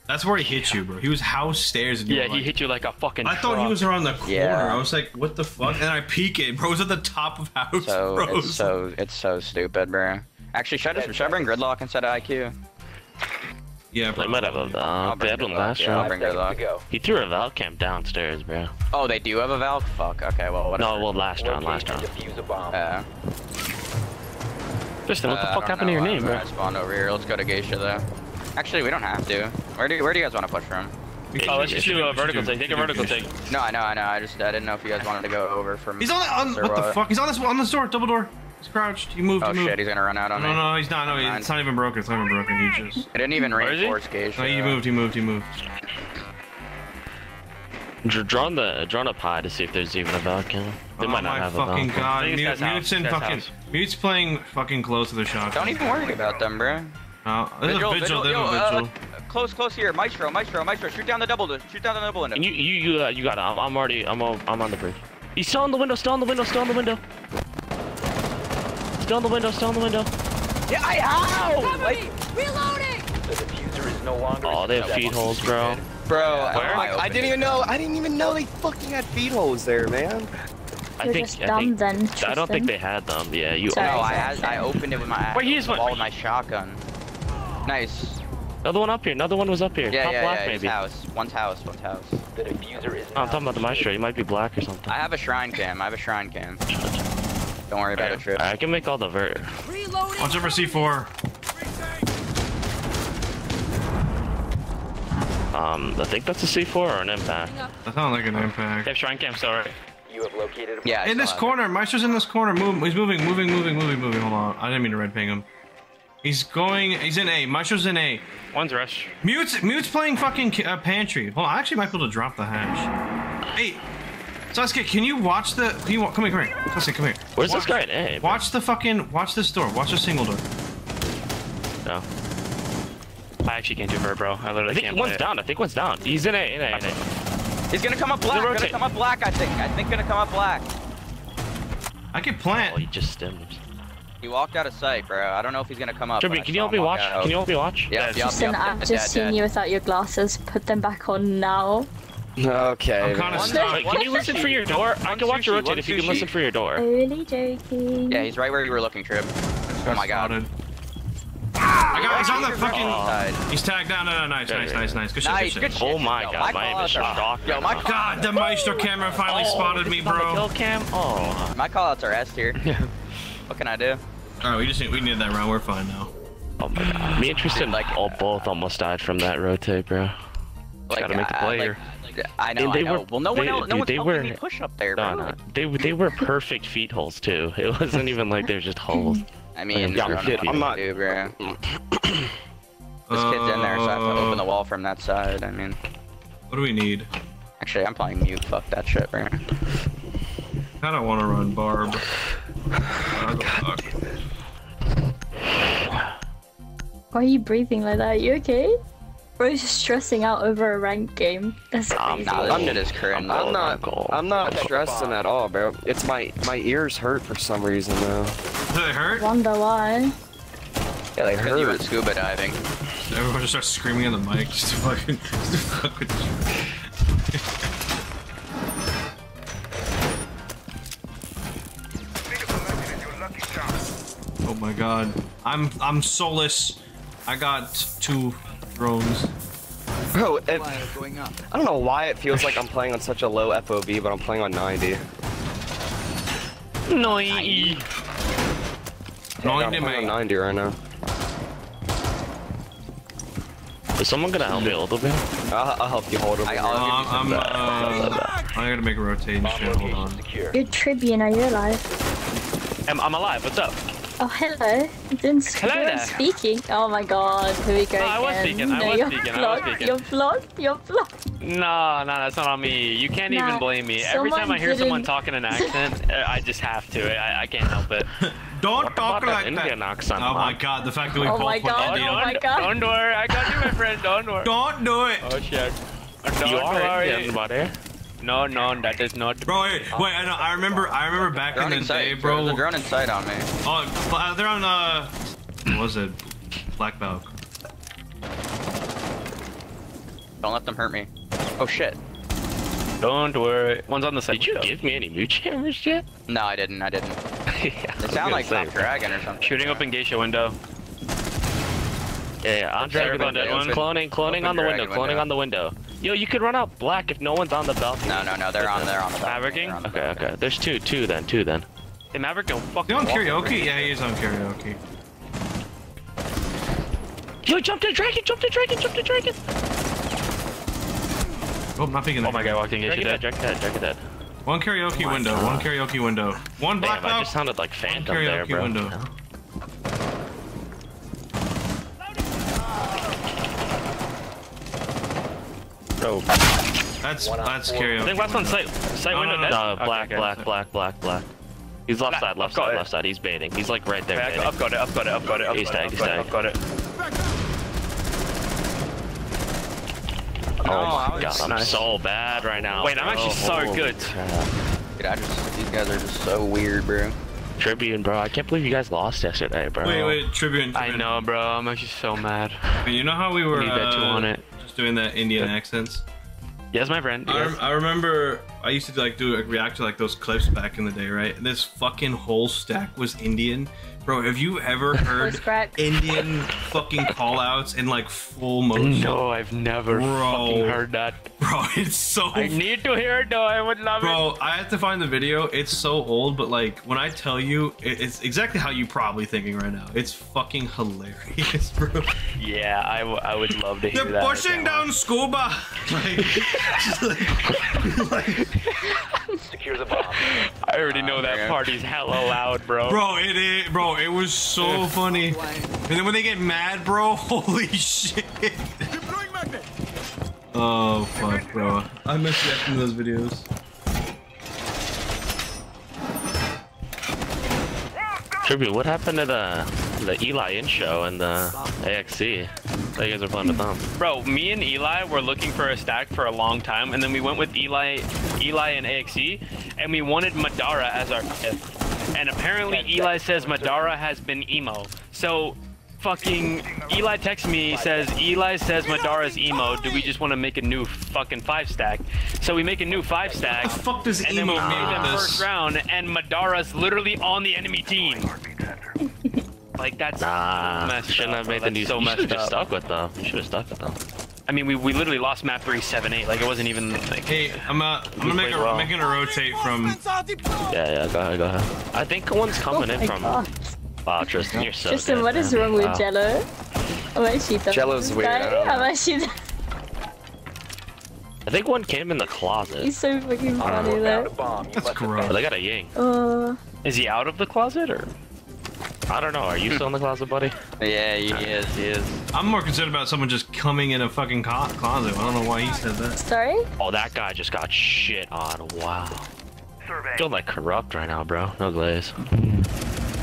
[SPEAKER 1] That's where he hit you, bro. He was house stairs. And you
[SPEAKER 8] Yeah,
[SPEAKER 1] were
[SPEAKER 8] he
[SPEAKER 1] like-
[SPEAKER 8] hit you like a fucking.
[SPEAKER 1] I thought he was around the corner.
[SPEAKER 5] Yeah.
[SPEAKER 1] I was like, what the fuck? And I peek it, bro. It was at the top of house,
[SPEAKER 5] So
[SPEAKER 1] bro.
[SPEAKER 5] it's so it's so stupid, bro. Actually, should I, should I bring gridlock instead of IQ?
[SPEAKER 1] yeah, bro.
[SPEAKER 9] They might have a
[SPEAKER 5] I'll
[SPEAKER 9] uh,
[SPEAKER 5] bring
[SPEAKER 9] they had one
[SPEAKER 5] gridlock,
[SPEAKER 9] last
[SPEAKER 5] yeah, I'll
[SPEAKER 9] round.
[SPEAKER 5] bring
[SPEAKER 7] Seconds to
[SPEAKER 5] gridlock.
[SPEAKER 9] He threw a Val camp downstairs, bro.
[SPEAKER 5] Oh, they do have a valve. Fuck. Okay, well, whatever.
[SPEAKER 9] No, well, last round, last
[SPEAKER 7] Locate
[SPEAKER 9] round.
[SPEAKER 7] and defuse a bomb.
[SPEAKER 5] Uh,
[SPEAKER 8] Justin, what
[SPEAKER 5] uh,
[SPEAKER 8] the
[SPEAKER 5] I
[SPEAKER 8] fuck
[SPEAKER 5] don't
[SPEAKER 8] happened to
[SPEAKER 5] know.
[SPEAKER 8] your name, bro?
[SPEAKER 5] I
[SPEAKER 8] bro?
[SPEAKER 5] spawned over here. Let's go to Geisha though. Actually, we don't have to. Where do Where do you guys want to push from?
[SPEAKER 8] Oh, let's just do a vertical take. Take a
[SPEAKER 1] we should do
[SPEAKER 8] vertical take.
[SPEAKER 5] No, I know, I know. I just I didn't know if you guys wanted to go over from.
[SPEAKER 1] He's on the on,
[SPEAKER 5] or
[SPEAKER 1] what the fuck? He's on this on this door, double door. He's crouched. He moved.
[SPEAKER 5] Oh
[SPEAKER 1] he moved.
[SPEAKER 5] shit, he's gonna run out on
[SPEAKER 1] No,
[SPEAKER 5] me.
[SPEAKER 1] no, he's not. No,
[SPEAKER 5] Fine.
[SPEAKER 1] it's not even broken. It's not even broken. He just.
[SPEAKER 5] I didn't even
[SPEAKER 8] Where is he?
[SPEAKER 5] reinforce Geisha.
[SPEAKER 1] No, he moved. He moved. He moved.
[SPEAKER 9] Dr- Drawn the drawn up high to see if there's even a Val camp. They
[SPEAKER 1] oh
[SPEAKER 9] might not
[SPEAKER 1] my
[SPEAKER 9] have a
[SPEAKER 1] fucking
[SPEAKER 9] Val.
[SPEAKER 1] god!
[SPEAKER 8] think
[SPEAKER 1] Mute,
[SPEAKER 8] it's guy's
[SPEAKER 1] Mute's
[SPEAKER 8] house,
[SPEAKER 1] in fucking.
[SPEAKER 8] house.
[SPEAKER 1] Mute's playing fucking close to the shot.
[SPEAKER 5] Don't even worry about them, bro.
[SPEAKER 1] Oh, there's a vigil. There's
[SPEAKER 5] yo,
[SPEAKER 1] a
[SPEAKER 5] uh, close, close here. Maestro, Maestro, Maestro. Shoot down the double. Shoot down the double window.
[SPEAKER 9] And you you you uh, you got it. I'm, I'm already I'm on, I'm on the bridge. He's still on the window. Still on the window. Still on the window. Still on the window. Still on the window.
[SPEAKER 5] Yeah, I how? Like,
[SPEAKER 7] The diffuser is no longer.
[SPEAKER 9] Oh, they have feed holes, bro.
[SPEAKER 10] Bro,
[SPEAKER 5] Where?
[SPEAKER 10] I, I didn't even know. I didn't even know they fucking had feed holes there, man.
[SPEAKER 9] I think
[SPEAKER 6] just
[SPEAKER 9] I
[SPEAKER 6] dumb
[SPEAKER 9] think
[SPEAKER 6] then,
[SPEAKER 9] I don't think they had them. Yeah, you.
[SPEAKER 6] Sorry.
[SPEAKER 5] no, I had, I opened it with my
[SPEAKER 8] Wait, he's
[SPEAKER 5] the
[SPEAKER 8] one-
[SPEAKER 5] wall with my shotgun. Nice.
[SPEAKER 9] Another one up here. Another one was up here.
[SPEAKER 5] Yeah,
[SPEAKER 9] Top
[SPEAKER 5] yeah,
[SPEAKER 9] black
[SPEAKER 5] yeah. His
[SPEAKER 9] maybe.
[SPEAKER 5] house. One's house. One's house.
[SPEAKER 7] The diffuser is.
[SPEAKER 9] Oh, I'm talking about the maestro. He might be black or something.
[SPEAKER 5] I have a shrine cam. I have a shrine cam. Don't worry about it, Trish.
[SPEAKER 9] I can make all the vert.
[SPEAKER 1] Watch out for C4.
[SPEAKER 9] Um, I think that's a C4 or an impact.
[SPEAKER 1] That sounds like an impact.
[SPEAKER 8] They have shrine camp still, right?
[SPEAKER 7] You have located.
[SPEAKER 5] Yeah. I
[SPEAKER 1] In this corner, Maestro's in this corner. Move. He's moving, moving, moving, moving, moving. Hold on. I didn't mean to red ping him. He's going. He's in A. Maestro's in A.
[SPEAKER 8] One's rush.
[SPEAKER 1] Mute's Mute's playing fucking uh, pantry. Hold on. I actually might be able to drop the hatch. Hey, Sasuke, can you watch the? Can you come here? Come here. Sasuke, come here.
[SPEAKER 9] Where's
[SPEAKER 1] watch,
[SPEAKER 9] this guy at A? bro?
[SPEAKER 1] Watch the fucking. Watch this door. Watch the single door.
[SPEAKER 9] No.
[SPEAKER 8] I actually can't do vert, bro. I literally
[SPEAKER 9] I
[SPEAKER 8] literally
[SPEAKER 9] think
[SPEAKER 8] can't
[SPEAKER 9] one's
[SPEAKER 8] play it.
[SPEAKER 9] down. I think one's down. He's in A. In A. In A.
[SPEAKER 5] He's gonna come up black. Gonna come up black. I think. I think gonna come up black.
[SPEAKER 1] I can plant.
[SPEAKER 9] Oh, he just stemmed.
[SPEAKER 5] He walked out of sight, bro. I don't know if he's gonna come up.
[SPEAKER 9] Tribune,
[SPEAKER 5] but I
[SPEAKER 9] can you help me watch? Can you help me watch?
[SPEAKER 5] Yeah, yep,
[SPEAKER 6] Tristan,
[SPEAKER 5] yep.
[SPEAKER 6] I've
[SPEAKER 5] Dead,
[SPEAKER 6] just
[SPEAKER 5] dead.
[SPEAKER 6] seen you without your glasses. Put them back on now.
[SPEAKER 10] Okay.
[SPEAKER 1] I'm kind of stuck.
[SPEAKER 9] Can you listen for your door? I can watch you
[SPEAKER 5] sushi,
[SPEAKER 9] rotate if you can listen for your door.
[SPEAKER 6] Only joking.
[SPEAKER 5] Yeah, he's right where you were looking, Trib. Oh my god.
[SPEAKER 1] I got. He's on the fucking.
[SPEAKER 5] Side.
[SPEAKER 1] He's tagged down. No, no, nice, nice, nice, nice. Good shit.
[SPEAKER 5] Nice,
[SPEAKER 1] good
[SPEAKER 5] good
[SPEAKER 1] shit.
[SPEAKER 5] shit.
[SPEAKER 9] Oh my god, my aim is
[SPEAKER 5] callouts are-
[SPEAKER 9] shocked.
[SPEAKER 5] Yo, my.
[SPEAKER 1] God, the Maestro camera finally oh, spotted me,
[SPEAKER 9] It's on the
[SPEAKER 1] bro.
[SPEAKER 9] Kill cam. Oh.
[SPEAKER 5] My callouts are S tier. what can I do?
[SPEAKER 1] Alright, we just need, we needed that round. We're fine now.
[SPEAKER 9] Oh my god. Me and Tristan
[SPEAKER 5] Like,
[SPEAKER 9] like all both almost died from that rotate, bro.
[SPEAKER 5] Like,
[SPEAKER 9] gotta make a
[SPEAKER 5] I-
[SPEAKER 9] play
[SPEAKER 5] like,
[SPEAKER 9] here.
[SPEAKER 5] I know,
[SPEAKER 9] They
[SPEAKER 5] I know.
[SPEAKER 9] were-
[SPEAKER 5] well, no one
[SPEAKER 9] they-
[SPEAKER 5] else, no
[SPEAKER 9] dude,
[SPEAKER 5] one's
[SPEAKER 9] they
[SPEAKER 5] helping
[SPEAKER 9] were-
[SPEAKER 5] me push up there,
[SPEAKER 9] No,
[SPEAKER 5] bro.
[SPEAKER 9] no. They they were perfect feed holes too. It wasn't even like they're just holes.
[SPEAKER 5] I mean,
[SPEAKER 9] Yeah,
[SPEAKER 5] I don't know
[SPEAKER 9] shit,
[SPEAKER 5] what
[SPEAKER 10] I'm not-
[SPEAKER 5] do, bro. This kid's in there, so I have to open the wall from that side. I mean,
[SPEAKER 1] What do we need?
[SPEAKER 5] actually, I'm playing mute. Fuck that shit, bro.
[SPEAKER 1] I don't wanna run Barb. Uh,
[SPEAKER 6] Why are you breathing like that? Are you okay? Bro's just stressing out over a ranked game. That's crazy.
[SPEAKER 5] Nah, this
[SPEAKER 10] I'm-
[SPEAKER 5] shit is cringe.
[SPEAKER 10] I'm not.
[SPEAKER 9] Goal.
[SPEAKER 10] I'm not stressing at all, bro. It's my my ears hurt for some reason though.
[SPEAKER 1] Does it hurt?
[SPEAKER 6] Wonder why.
[SPEAKER 10] Yeah, they
[SPEAKER 5] Because you went
[SPEAKER 10] hurt.
[SPEAKER 5] scuba diving.
[SPEAKER 1] Everyone just starts screaming in the mic just to fucking just to fuck with you. Oh my god. I'm I'm soulless. I got two drones.
[SPEAKER 10] Bro, it, I don't know why it feels like I'm playing on such a low FOV, but I'm playing on 90.
[SPEAKER 8] No.
[SPEAKER 1] No,
[SPEAKER 10] I'm
[SPEAKER 1] he
[SPEAKER 10] playing 90 right now.
[SPEAKER 9] Is someone gonna help me a little bit?
[SPEAKER 10] I'll, I'll help you hold him.
[SPEAKER 5] I-
[SPEAKER 1] Uh,
[SPEAKER 5] I'll-
[SPEAKER 1] I'm, uh, I gotta make a rotating
[SPEAKER 7] Bomb
[SPEAKER 1] shit. Hold on.
[SPEAKER 7] secure.
[SPEAKER 6] You're Tribune, are you alive?
[SPEAKER 8] I'm, I'm alive. What's up?
[SPEAKER 6] Oh, hello. You didn't
[SPEAKER 8] Hello
[SPEAKER 6] you
[SPEAKER 8] there.
[SPEAKER 6] speaking. Oh my god, here we go
[SPEAKER 8] No, I was
[SPEAKER 6] again.
[SPEAKER 8] speaking, I
[SPEAKER 6] No,
[SPEAKER 8] was
[SPEAKER 6] you're
[SPEAKER 8] speaking, I was
[SPEAKER 6] vlog,
[SPEAKER 8] speaking.
[SPEAKER 6] You're vlog, you're vlog.
[SPEAKER 8] No, no, that's not on me. You can't even blame me. Every time I hear someone
[SPEAKER 6] didn't-
[SPEAKER 8] talk in an accent, uh, I just have to. I, I can't help it.
[SPEAKER 1] Don't
[SPEAKER 9] What
[SPEAKER 1] talk like
[SPEAKER 9] that Indian
[SPEAKER 1] that.
[SPEAKER 9] accent,
[SPEAKER 1] Oh my god, the fact that we
[SPEAKER 6] Oh
[SPEAKER 1] both
[SPEAKER 6] my
[SPEAKER 1] went
[SPEAKER 6] God,
[SPEAKER 1] Indian.
[SPEAKER 6] oh my
[SPEAKER 8] don't,
[SPEAKER 6] God.
[SPEAKER 8] don't worry. I got you, my friend. Don't worry.
[SPEAKER 1] Don't do it.
[SPEAKER 8] Oh shit. Don't
[SPEAKER 9] You are
[SPEAKER 8] worry.
[SPEAKER 9] Indian, buddy.
[SPEAKER 8] No, no, that is not.
[SPEAKER 1] Bro, wait, wait, I, know, I remember, I remember back in
[SPEAKER 5] in
[SPEAKER 1] the day,
[SPEAKER 5] sight.
[SPEAKER 1] bro.
[SPEAKER 5] There's a drone in sight on me.
[SPEAKER 1] Oh, uh, they're on, uh, what was it? Black Belt.
[SPEAKER 5] Don't let them hurt me. Oh shit.
[SPEAKER 8] Don't worry. One's on the side.
[SPEAKER 9] Did you give me any mooch hammers yet?
[SPEAKER 5] No, I didn't. I didn't.
[SPEAKER 9] yeah,
[SPEAKER 5] They sound like Top Dragon or something.
[SPEAKER 8] Shooting open geisha window.
[SPEAKER 9] Yeah, yeah, on
[SPEAKER 8] Sorry
[SPEAKER 9] dragon
[SPEAKER 8] about that
[SPEAKER 9] window.
[SPEAKER 8] one.
[SPEAKER 9] Cloning, cloning
[SPEAKER 5] Open
[SPEAKER 9] on the window,
[SPEAKER 5] dragon
[SPEAKER 9] cloning on the window. Yo, you could run out black if no one's on the balcony.
[SPEAKER 5] No, no, no. They're on. They're on the balcony.
[SPEAKER 8] Mavericking?
[SPEAKER 5] On the
[SPEAKER 9] Okay,
[SPEAKER 5] balcony.
[SPEAKER 9] okay. There's two, two then, two then.
[SPEAKER 8] Hey, Maverick, don't fucking.
[SPEAKER 1] Is on karaoke? Yeah, he's on karaoke.
[SPEAKER 9] Yo, jump to dragon, jump to dragon, jump to dragon.
[SPEAKER 1] Oh, not picking
[SPEAKER 8] Oh my god, walking geisha
[SPEAKER 9] Dragon dead,
[SPEAKER 8] dead.
[SPEAKER 9] dragon dead, dragon dead.
[SPEAKER 1] One oh karaoke window, one karaoke window. One black
[SPEAKER 9] Damn, I just sounded like Phantom there,
[SPEAKER 1] karaoke
[SPEAKER 9] bro.
[SPEAKER 1] window.
[SPEAKER 9] Bro,
[SPEAKER 1] That's,
[SPEAKER 7] One on
[SPEAKER 1] that's
[SPEAKER 7] four.
[SPEAKER 8] I think last one sight. Sight window
[SPEAKER 1] no,
[SPEAKER 8] dead.
[SPEAKER 9] no, black,
[SPEAKER 8] okay.
[SPEAKER 9] black, black, black, black, black. He's left
[SPEAKER 8] Black,
[SPEAKER 9] side, left
[SPEAKER 8] I've
[SPEAKER 9] side, left side. He's baiting. He's like right there
[SPEAKER 8] Okay. I've got it. I've got it. I've got it. I've
[SPEAKER 9] He's
[SPEAKER 8] got it.
[SPEAKER 9] tagged,
[SPEAKER 8] I've got it.
[SPEAKER 9] he's
[SPEAKER 8] I've got it.
[SPEAKER 9] Oh my god, I'm
[SPEAKER 8] nice.
[SPEAKER 9] so bad right now.
[SPEAKER 8] Wait, I'm
[SPEAKER 9] bro.
[SPEAKER 8] actually so good.
[SPEAKER 5] Dude, I just these guys are just so weird, bro.
[SPEAKER 9] Tribune, bro. I can't believe you guys lost yesterday, bro.
[SPEAKER 1] Wait, wait, Tribune.
[SPEAKER 8] I know, bro. I'm actually so mad.
[SPEAKER 1] You know how we were
[SPEAKER 8] Need that two
[SPEAKER 1] uh,
[SPEAKER 8] on it.
[SPEAKER 1] Just doing that Indian accents?
[SPEAKER 8] Yes, my friend.
[SPEAKER 1] I, rem- I remember I used to like do react to like those clips back in the day, right? And This fucking whole stack was Indian. Bro, have you ever heard Indian fucking call outs in like full motion?
[SPEAKER 8] No, I've never
[SPEAKER 1] Bro.
[SPEAKER 8] fucking heard that.
[SPEAKER 1] Bro, it's so
[SPEAKER 8] I need to hear it though. I would love it.
[SPEAKER 1] Bro, I have to find the video. It's so old, but like when I tell you, it's exactly how you're probably thinking right now. It's fucking hilarious, bro.
[SPEAKER 8] Yeah, I, w- I would love to hear
[SPEAKER 1] They're
[SPEAKER 8] that. I
[SPEAKER 1] pushing
[SPEAKER 8] can't
[SPEAKER 1] down scuba. Like, just like, like-
[SPEAKER 7] Secure the bomb.
[SPEAKER 8] I already know that
[SPEAKER 5] man.
[SPEAKER 8] party's hella loud, bro.
[SPEAKER 1] bro, it is, bro. It was so funny. And then when they get mad, bro, holy shit. Oh fuck, bro. I miss reacting to those videos.
[SPEAKER 9] Tribune, what happened to the the Eli in show and the AXC? That you guys are playing with them.
[SPEAKER 8] Bro, me and Eli were looking for a stack for a long time, and then we went with Eli, Eli and AXE, and we wanted Madara as our fifth. And apparently Eli says Madara has been emo. So, fucking Eli texts me says Eli says Madara's emo. Do we just want to make a new fucking five stack? So we make a new five stack.
[SPEAKER 1] The fuck does
[SPEAKER 8] And then
[SPEAKER 1] emo
[SPEAKER 8] we
[SPEAKER 1] mean
[SPEAKER 8] play first round, and Madara's literally on the enemy team. like that's
[SPEAKER 9] Nah,
[SPEAKER 8] messed
[SPEAKER 9] shouldn't
[SPEAKER 8] up,
[SPEAKER 9] have
[SPEAKER 8] bro.
[SPEAKER 9] made the
[SPEAKER 8] That's
[SPEAKER 9] new.
[SPEAKER 8] so
[SPEAKER 9] you should have just stuck with them. You should have stuck with them.
[SPEAKER 8] I mean, we, we literally lost map three seven eight. Like it wasn't even like.
[SPEAKER 1] Hey, I'm uh, I'm gonna make a,
[SPEAKER 8] well.
[SPEAKER 1] making a rotate from.
[SPEAKER 9] Yeah, yeah, go ahead, go ahead. I think one's
[SPEAKER 6] Oh
[SPEAKER 9] coming in from.
[SPEAKER 6] god.
[SPEAKER 9] Wow, Tristan, you're so
[SPEAKER 6] Tristan,
[SPEAKER 9] good,
[SPEAKER 6] what is
[SPEAKER 9] man.
[SPEAKER 6] wrong with
[SPEAKER 9] Wow.
[SPEAKER 6] Jello? I'm actually done.
[SPEAKER 10] Jello's weird, I
[SPEAKER 6] guy.
[SPEAKER 10] don't.
[SPEAKER 6] I'm actually
[SPEAKER 9] I think one came in the closet.
[SPEAKER 6] He's so fucking funny
[SPEAKER 7] Found
[SPEAKER 6] though.
[SPEAKER 7] bomb.
[SPEAKER 1] That's gross.
[SPEAKER 9] Oh, they got a ying.
[SPEAKER 6] Uh,
[SPEAKER 8] Is he out of the closet or?
[SPEAKER 9] I don't know. Are you still in the closet, buddy?
[SPEAKER 5] Yeah, he is. He is.
[SPEAKER 1] I'm more concerned about someone just coming in a fucking co- closet. I don't know why he said that.
[SPEAKER 6] sorry?
[SPEAKER 9] Oh, that guy just got shit on. Wow. Feel like corrupt right now, bro. No glaze.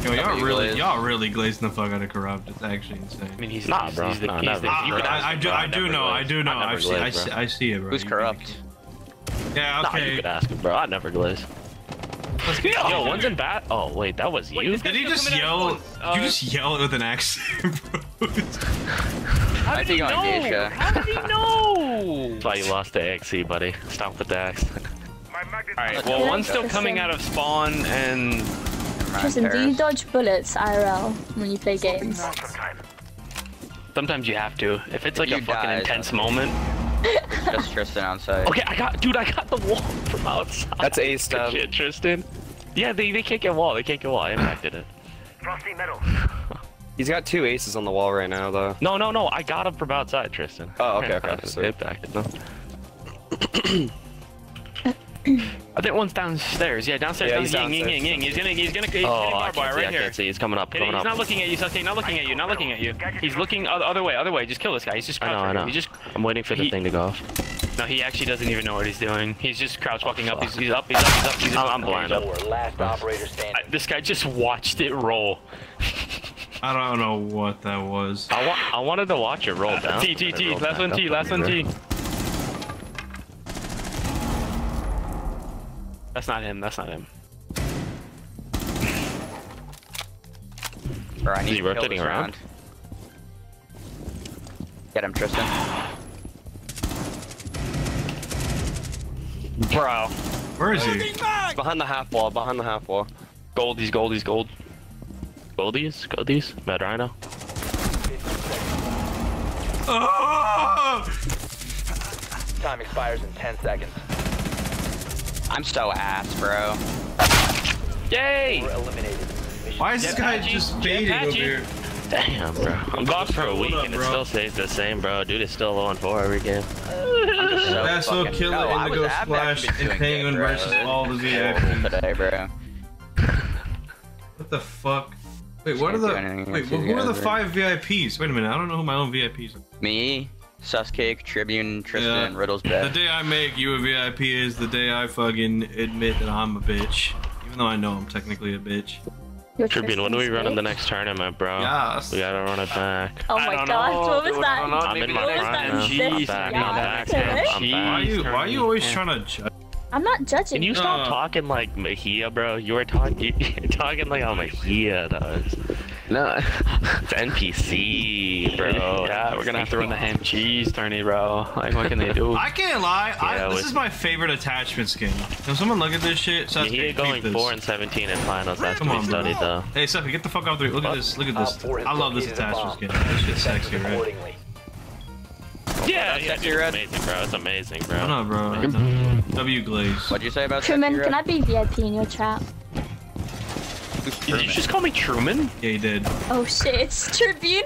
[SPEAKER 1] Yo, y'all really, y'all really glazing the fuck out of corrupt. It's actually insane.
[SPEAKER 8] I mean, he's
[SPEAKER 9] Nah,
[SPEAKER 8] he's,
[SPEAKER 9] bro.
[SPEAKER 8] He's the,
[SPEAKER 9] Nah,
[SPEAKER 8] he's
[SPEAKER 9] never.
[SPEAKER 8] the,
[SPEAKER 1] I, I, I do. I
[SPEAKER 9] I
[SPEAKER 1] do know, I do know.
[SPEAKER 9] I never
[SPEAKER 1] I've seen,
[SPEAKER 9] glaze,
[SPEAKER 1] I, see, I see it, bro.
[SPEAKER 5] Who's corrupt?
[SPEAKER 1] Yeah,
[SPEAKER 9] Nah, you could ask him, bro. I never glaze.
[SPEAKER 1] Let's get
[SPEAKER 9] Yo, one's in bat. Oh, wait, that was you?
[SPEAKER 8] this
[SPEAKER 1] Did he just yell?
[SPEAKER 8] once. Uh,
[SPEAKER 1] you just yell it with an accent, bro.
[SPEAKER 8] How
[SPEAKER 5] I
[SPEAKER 8] did
[SPEAKER 5] think
[SPEAKER 8] he
[SPEAKER 5] on
[SPEAKER 8] know?
[SPEAKER 5] Geisha.
[SPEAKER 8] How did he know?
[SPEAKER 9] That's why you lost the AXC, buddy. Stop with the accent.
[SPEAKER 8] Alright, well, one's still coming out of spawn, and
[SPEAKER 6] Tristan, do you dodge bullets IRL when you play games?
[SPEAKER 8] sometimes you have to. If it's like a fucking
[SPEAKER 5] die,
[SPEAKER 8] intense
[SPEAKER 5] don't
[SPEAKER 8] moment.
[SPEAKER 5] Just Tristan outside.
[SPEAKER 9] Okay, I got, dude, I got the wall from outside.
[SPEAKER 10] That's A stuff.
[SPEAKER 9] shit, Tristan. Yeah, they, they can't get wall. They can't get wall. I impacted it.
[SPEAKER 7] Frosty metal.
[SPEAKER 10] He's got two aces on the wall right now, though.
[SPEAKER 9] No, no, no. I got him from outside, Tristan.
[SPEAKER 10] Oh, okay,
[SPEAKER 9] I
[SPEAKER 10] okay,
[SPEAKER 9] just
[SPEAKER 10] sorry.
[SPEAKER 9] impacted them.
[SPEAKER 8] I think one's downstairs. Yeah, downstairs.
[SPEAKER 10] Yeah, he's
[SPEAKER 8] down- ying, ying, ying. He's gonna, he's gonna, he's
[SPEAKER 9] Oh,
[SPEAKER 8] getting
[SPEAKER 9] I
[SPEAKER 8] barbed
[SPEAKER 9] can't
[SPEAKER 8] wire
[SPEAKER 9] see.
[SPEAKER 8] right
[SPEAKER 9] I
[SPEAKER 8] here.
[SPEAKER 9] can't see. He's coming up. Coming
[SPEAKER 8] He's
[SPEAKER 9] up.
[SPEAKER 8] not looking at you, Sasuke. Not looking at you. Not looking at you. He's looking other, other way. Other way. Just kill this guy. He's just
[SPEAKER 9] I know. I know.
[SPEAKER 8] here. He just.
[SPEAKER 9] I'm waiting for the
[SPEAKER 8] he-
[SPEAKER 9] thing to go off.
[SPEAKER 8] No, he actually doesn't even know what he's doing. He's just crouch walking up. He's, he's up. He's up. He's up. He's up.
[SPEAKER 9] I'm- I'm blind up.
[SPEAKER 7] Last operator standing.
[SPEAKER 8] I- this guy just watched it roll.
[SPEAKER 1] I don't know what that was.
[SPEAKER 9] I, wa- I wanted to watch it roll down.
[SPEAKER 8] T T T.
[SPEAKER 9] rolled
[SPEAKER 8] Last one T.
[SPEAKER 9] on
[SPEAKER 8] Last one. T. That's not him. That's not him.
[SPEAKER 5] Bro, I need
[SPEAKER 9] Is he rotating around?
[SPEAKER 5] round. Get him, Tristan.
[SPEAKER 8] Bro.
[SPEAKER 1] Where is he?
[SPEAKER 10] Behind the half wall, behind the half wall.
[SPEAKER 8] Goldies, goldies, gold. Gold.
[SPEAKER 9] Goldies? Goldies? Mad Rhino?
[SPEAKER 1] Oh!
[SPEAKER 7] Time expires in 10 seconds.
[SPEAKER 5] I'm so ass, bro.
[SPEAKER 8] Yay!
[SPEAKER 7] Eliminated.
[SPEAKER 1] Why is this guy
[SPEAKER 8] Patchy.
[SPEAKER 1] just
[SPEAKER 8] Jet
[SPEAKER 1] baiting over here?
[SPEAKER 9] Damn, bro. I'm gone for a week
[SPEAKER 1] up,
[SPEAKER 9] and it still stays the same, bro. Dude is still 0 4 every game.
[SPEAKER 5] So
[SPEAKER 1] That's no
[SPEAKER 5] fucking-
[SPEAKER 1] killer,
[SPEAKER 5] No, I was-
[SPEAKER 1] Indigo
[SPEAKER 5] I've
[SPEAKER 1] Splash, and Penguin
[SPEAKER 5] good,
[SPEAKER 1] versus all the
[SPEAKER 5] Horrible
[SPEAKER 1] VIPs.
[SPEAKER 5] today, bro.
[SPEAKER 1] What the fuck? Wait, what are the wait?
[SPEAKER 5] with
[SPEAKER 1] Who
[SPEAKER 5] you
[SPEAKER 1] are the
[SPEAKER 5] guys,
[SPEAKER 1] five VIPs? Wait a minute, I don't know who my own VIPs. are.
[SPEAKER 5] Me, Sasuke, Tribune, Tristan,
[SPEAKER 1] Yeah.
[SPEAKER 5] and Riddle's
[SPEAKER 1] The day I make you a VIP is the day I fucking admit that I'm a bitch, even though I know I'm technically a bitch.
[SPEAKER 6] Your
[SPEAKER 9] Tribune, when do we
[SPEAKER 6] Tristan's
[SPEAKER 9] run in the next tournament, bro?
[SPEAKER 1] Yes.
[SPEAKER 9] We gotta run it back.
[SPEAKER 6] Oh my
[SPEAKER 8] don't
[SPEAKER 6] god,
[SPEAKER 8] know,
[SPEAKER 6] what was
[SPEAKER 8] dude,
[SPEAKER 6] that?
[SPEAKER 8] I don't know,
[SPEAKER 9] I'm
[SPEAKER 8] maybe
[SPEAKER 9] in my prime now.
[SPEAKER 8] Jeez,
[SPEAKER 9] I'm back,
[SPEAKER 8] maybe
[SPEAKER 9] I'm back,
[SPEAKER 8] time.
[SPEAKER 9] I'm back.
[SPEAKER 1] Why are you Why are you always
[SPEAKER 8] Yeah.
[SPEAKER 1] trying to judge?
[SPEAKER 6] I'm not judging.
[SPEAKER 9] Can you stop
[SPEAKER 1] Uh.
[SPEAKER 9] talking like Mejia, bro? You were talking, you're talking like how Mejia does.
[SPEAKER 10] No.
[SPEAKER 9] It's NPC, bro.
[SPEAKER 8] Yeah, we're gonna have to run the ham cheese tourney, bro. Like, what can they do?
[SPEAKER 1] I can't lie. I,
[SPEAKER 9] Yeah,
[SPEAKER 1] this
[SPEAKER 9] with-
[SPEAKER 1] is my favorite attachment skin. Can someone look at this shit? Sasuke,
[SPEAKER 9] Mejia
[SPEAKER 1] keep
[SPEAKER 9] going
[SPEAKER 1] this.
[SPEAKER 9] 4 and 17 in finals. That's
[SPEAKER 1] Come
[SPEAKER 9] to
[SPEAKER 1] on, bro.
[SPEAKER 9] studied, though.
[SPEAKER 1] Hey, Sasuke, get the fuck off the. Look at this. Look at this.
[SPEAKER 7] Op four has
[SPEAKER 1] I love this
[SPEAKER 7] located a
[SPEAKER 1] attachment
[SPEAKER 7] bomb.
[SPEAKER 1] skin. This shit's sexy, right?
[SPEAKER 7] accordingly.
[SPEAKER 8] yeah,
[SPEAKER 5] That's
[SPEAKER 8] yeah,
[SPEAKER 5] sexy,
[SPEAKER 8] dude.
[SPEAKER 5] Red.
[SPEAKER 9] Amazing, bro. It's amazing, bro.
[SPEAKER 1] I know, bro. I
[SPEAKER 9] Mm-hmm.
[SPEAKER 1] know. W Glaze.
[SPEAKER 5] What'd you say about
[SPEAKER 6] Truman,
[SPEAKER 5] Sexy
[SPEAKER 6] can I be VIP in your chat?
[SPEAKER 8] Did you just call me Truman?
[SPEAKER 1] Yeah, he did.
[SPEAKER 6] Oh shit, it's Tribune.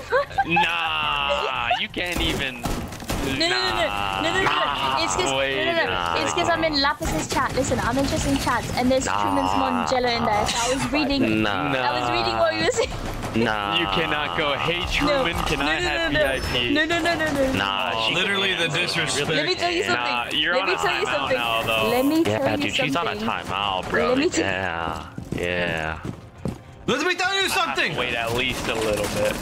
[SPEAKER 8] Nah, you can't even.
[SPEAKER 6] No, no, no, no, no, no, no. It's because
[SPEAKER 8] Wait,
[SPEAKER 6] no, no, no.
[SPEAKER 9] nah,
[SPEAKER 6] It's because I'm in Lapis's chat. Listen, I'm interested in chats, and there's Truman's
[SPEAKER 9] Nah.
[SPEAKER 6] Mongello in there. So I was reading.
[SPEAKER 9] Nah.
[SPEAKER 6] I was reading what you were saying.
[SPEAKER 9] Nah.
[SPEAKER 8] You cannot go, hey
[SPEAKER 6] No,
[SPEAKER 8] Truman, can
[SPEAKER 6] no,
[SPEAKER 8] I
[SPEAKER 6] no,
[SPEAKER 8] have
[SPEAKER 6] no, no.
[SPEAKER 8] VIP?
[SPEAKER 6] No, no, no, no, no.
[SPEAKER 9] Nah, oh, she
[SPEAKER 1] Literally
[SPEAKER 9] can't,
[SPEAKER 1] the
[SPEAKER 9] bro. She
[SPEAKER 1] disrespect.
[SPEAKER 9] really
[SPEAKER 6] Let me tell you
[SPEAKER 9] can't.
[SPEAKER 6] something.
[SPEAKER 8] Nah, you're
[SPEAKER 6] Let
[SPEAKER 8] on
[SPEAKER 6] me
[SPEAKER 8] a
[SPEAKER 6] tell you
[SPEAKER 8] timeout
[SPEAKER 6] something.
[SPEAKER 8] now, though.
[SPEAKER 6] Let me
[SPEAKER 9] Yeah,
[SPEAKER 6] tell you
[SPEAKER 9] dude, she's on a
[SPEAKER 6] something.
[SPEAKER 9] timeout, bro.
[SPEAKER 6] Let me t-
[SPEAKER 9] yeah. Yeah.
[SPEAKER 1] Let me tell you
[SPEAKER 8] I have to
[SPEAKER 1] something.
[SPEAKER 8] Wait at least a little bit.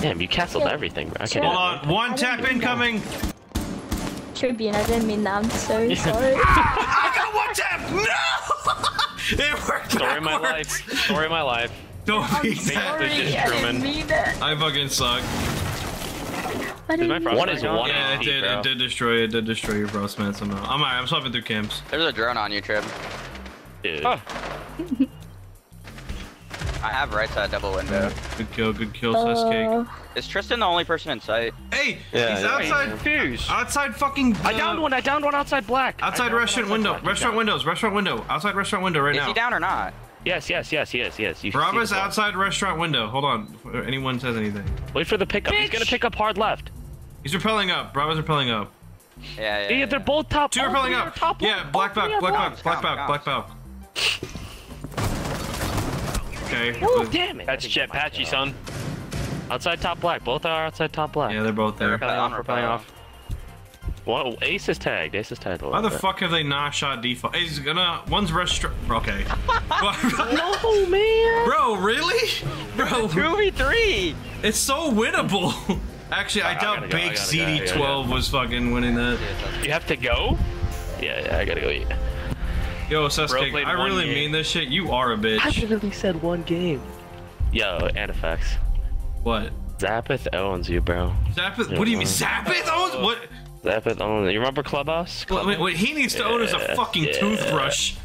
[SPEAKER 9] Damn, you canceled
[SPEAKER 6] Yeah.
[SPEAKER 9] everything, bro. I
[SPEAKER 1] Hold on. One tap incoming.
[SPEAKER 6] Tribune, I didn't mean that. I'm so sorry.
[SPEAKER 1] I got one tap. No. it worked.
[SPEAKER 8] Story of my
[SPEAKER 1] backwards.
[SPEAKER 8] life. Story of my life.
[SPEAKER 1] Don't be
[SPEAKER 6] I'm
[SPEAKER 1] that.
[SPEAKER 6] sorry.
[SPEAKER 8] just
[SPEAKER 6] I didn't mean it.
[SPEAKER 1] I fucking suck.
[SPEAKER 6] I didn't
[SPEAKER 8] my
[SPEAKER 6] mean
[SPEAKER 9] One
[SPEAKER 6] it.
[SPEAKER 9] is one
[SPEAKER 1] Yeah, it did.
[SPEAKER 9] bro.
[SPEAKER 1] It did destroy. It did destroy your bros, man. Somehow. I'm alright. I'm swapping through camps.
[SPEAKER 5] There's a drone on you, Trib.
[SPEAKER 9] Dude.
[SPEAKER 8] Oh.
[SPEAKER 5] I have right side double window.
[SPEAKER 1] Good kill. Good kill, Sasuke.
[SPEAKER 6] Uh,
[SPEAKER 5] Is Tristan the only person in sight?
[SPEAKER 1] Hey,
[SPEAKER 10] Yeah,
[SPEAKER 1] he's
[SPEAKER 10] yeah.
[SPEAKER 1] outside.
[SPEAKER 8] Confused.
[SPEAKER 1] Outside fucking.
[SPEAKER 8] I downed one. I downed one outside black.
[SPEAKER 1] Outside restaurant
[SPEAKER 8] outside
[SPEAKER 1] window.
[SPEAKER 8] black.
[SPEAKER 1] Restaurant windows. Restaurant window. Outside restaurant window right
[SPEAKER 5] Is
[SPEAKER 1] now.
[SPEAKER 5] Is he down or not?
[SPEAKER 9] Yes, yes, yes, yes, yes. You see
[SPEAKER 1] Bravo's outside restaurant window. Hold on. Before anyone says anything.
[SPEAKER 9] Wait for the pickup. He's gonna pick up hard left.
[SPEAKER 1] He's repelling up. Bravo's repelling up.
[SPEAKER 5] Yeah, yeah.
[SPEAKER 8] Yeah,
[SPEAKER 5] yeah.
[SPEAKER 8] they're both top.
[SPEAKER 1] Two
[SPEAKER 8] all
[SPEAKER 1] repelling up.
[SPEAKER 8] Top
[SPEAKER 1] Yeah, black
[SPEAKER 8] All three
[SPEAKER 1] belt. Black
[SPEAKER 8] black.
[SPEAKER 1] belt. Black belt. Black belt. Okay.
[SPEAKER 8] Oh, damn it. That's Jet Patchy, oh son.
[SPEAKER 9] Outside top black. Both are outside top black.
[SPEAKER 1] Yeah, they're both there.
[SPEAKER 8] Repelling off,
[SPEAKER 5] on,
[SPEAKER 8] repelling
[SPEAKER 5] repel.
[SPEAKER 8] off.
[SPEAKER 9] Well, Ace is tagged. Ace is tagged. a
[SPEAKER 1] Why the
[SPEAKER 9] bit.
[SPEAKER 1] fuck have they not shot default? He's gonna. One's restaurant. Okay.
[SPEAKER 8] No, man.
[SPEAKER 1] Bro, really? Bro,
[SPEAKER 5] 2v3!
[SPEAKER 1] it's so winnable. Actually, I
[SPEAKER 9] I
[SPEAKER 1] doubt
[SPEAKER 9] gotta go, I
[SPEAKER 1] Big
[SPEAKER 9] gotta go, I gotta
[SPEAKER 1] CD12 was fucking winning that.
[SPEAKER 8] You have to go?
[SPEAKER 9] Yeah, yeah. I gotta go eat.
[SPEAKER 1] Yo,
[SPEAKER 8] Bro
[SPEAKER 1] Sasuke, I really
[SPEAKER 8] game.
[SPEAKER 1] mean this shit. You are a bitch.
[SPEAKER 9] I literally said one game. Yo, Anifex.
[SPEAKER 1] What?
[SPEAKER 9] Zapith owns you, bro.
[SPEAKER 1] Zapith? What do you mean? Zapith owns? What?
[SPEAKER 9] Zapith owns. You remember Clubhouse?
[SPEAKER 1] What, what, what he needs to own is a fucking
[SPEAKER 9] yeah.
[SPEAKER 1] toothbrush.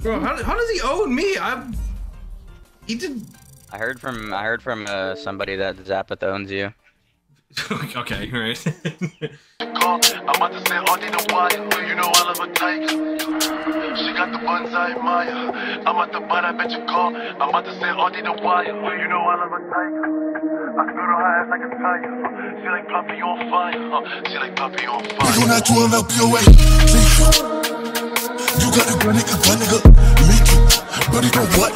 [SPEAKER 1] Bro, how, how does he own me? I'm. He did.
[SPEAKER 5] I heard from I heard from uh, somebody that Zappa owns you.
[SPEAKER 1] okay, right.
[SPEAKER 11] I'm about to say all the wire. You know I love. She got the. I'm. I'm about to say all the wire. You know I love. I can go to her ass like a tire. She like on fire. She like on fire.
[SPEAKER 12] You got a gun, nigga, gun, nigga. What?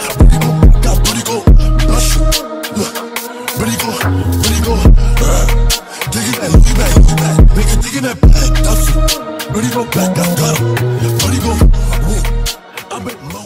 [SPEAKER 12] Got go. You. Look. Ready go, ready go. Uh, dig it back, look it back, look it back. Nigga digging that back, that's it. Ready go back, I got him. Ready go, I'm at low.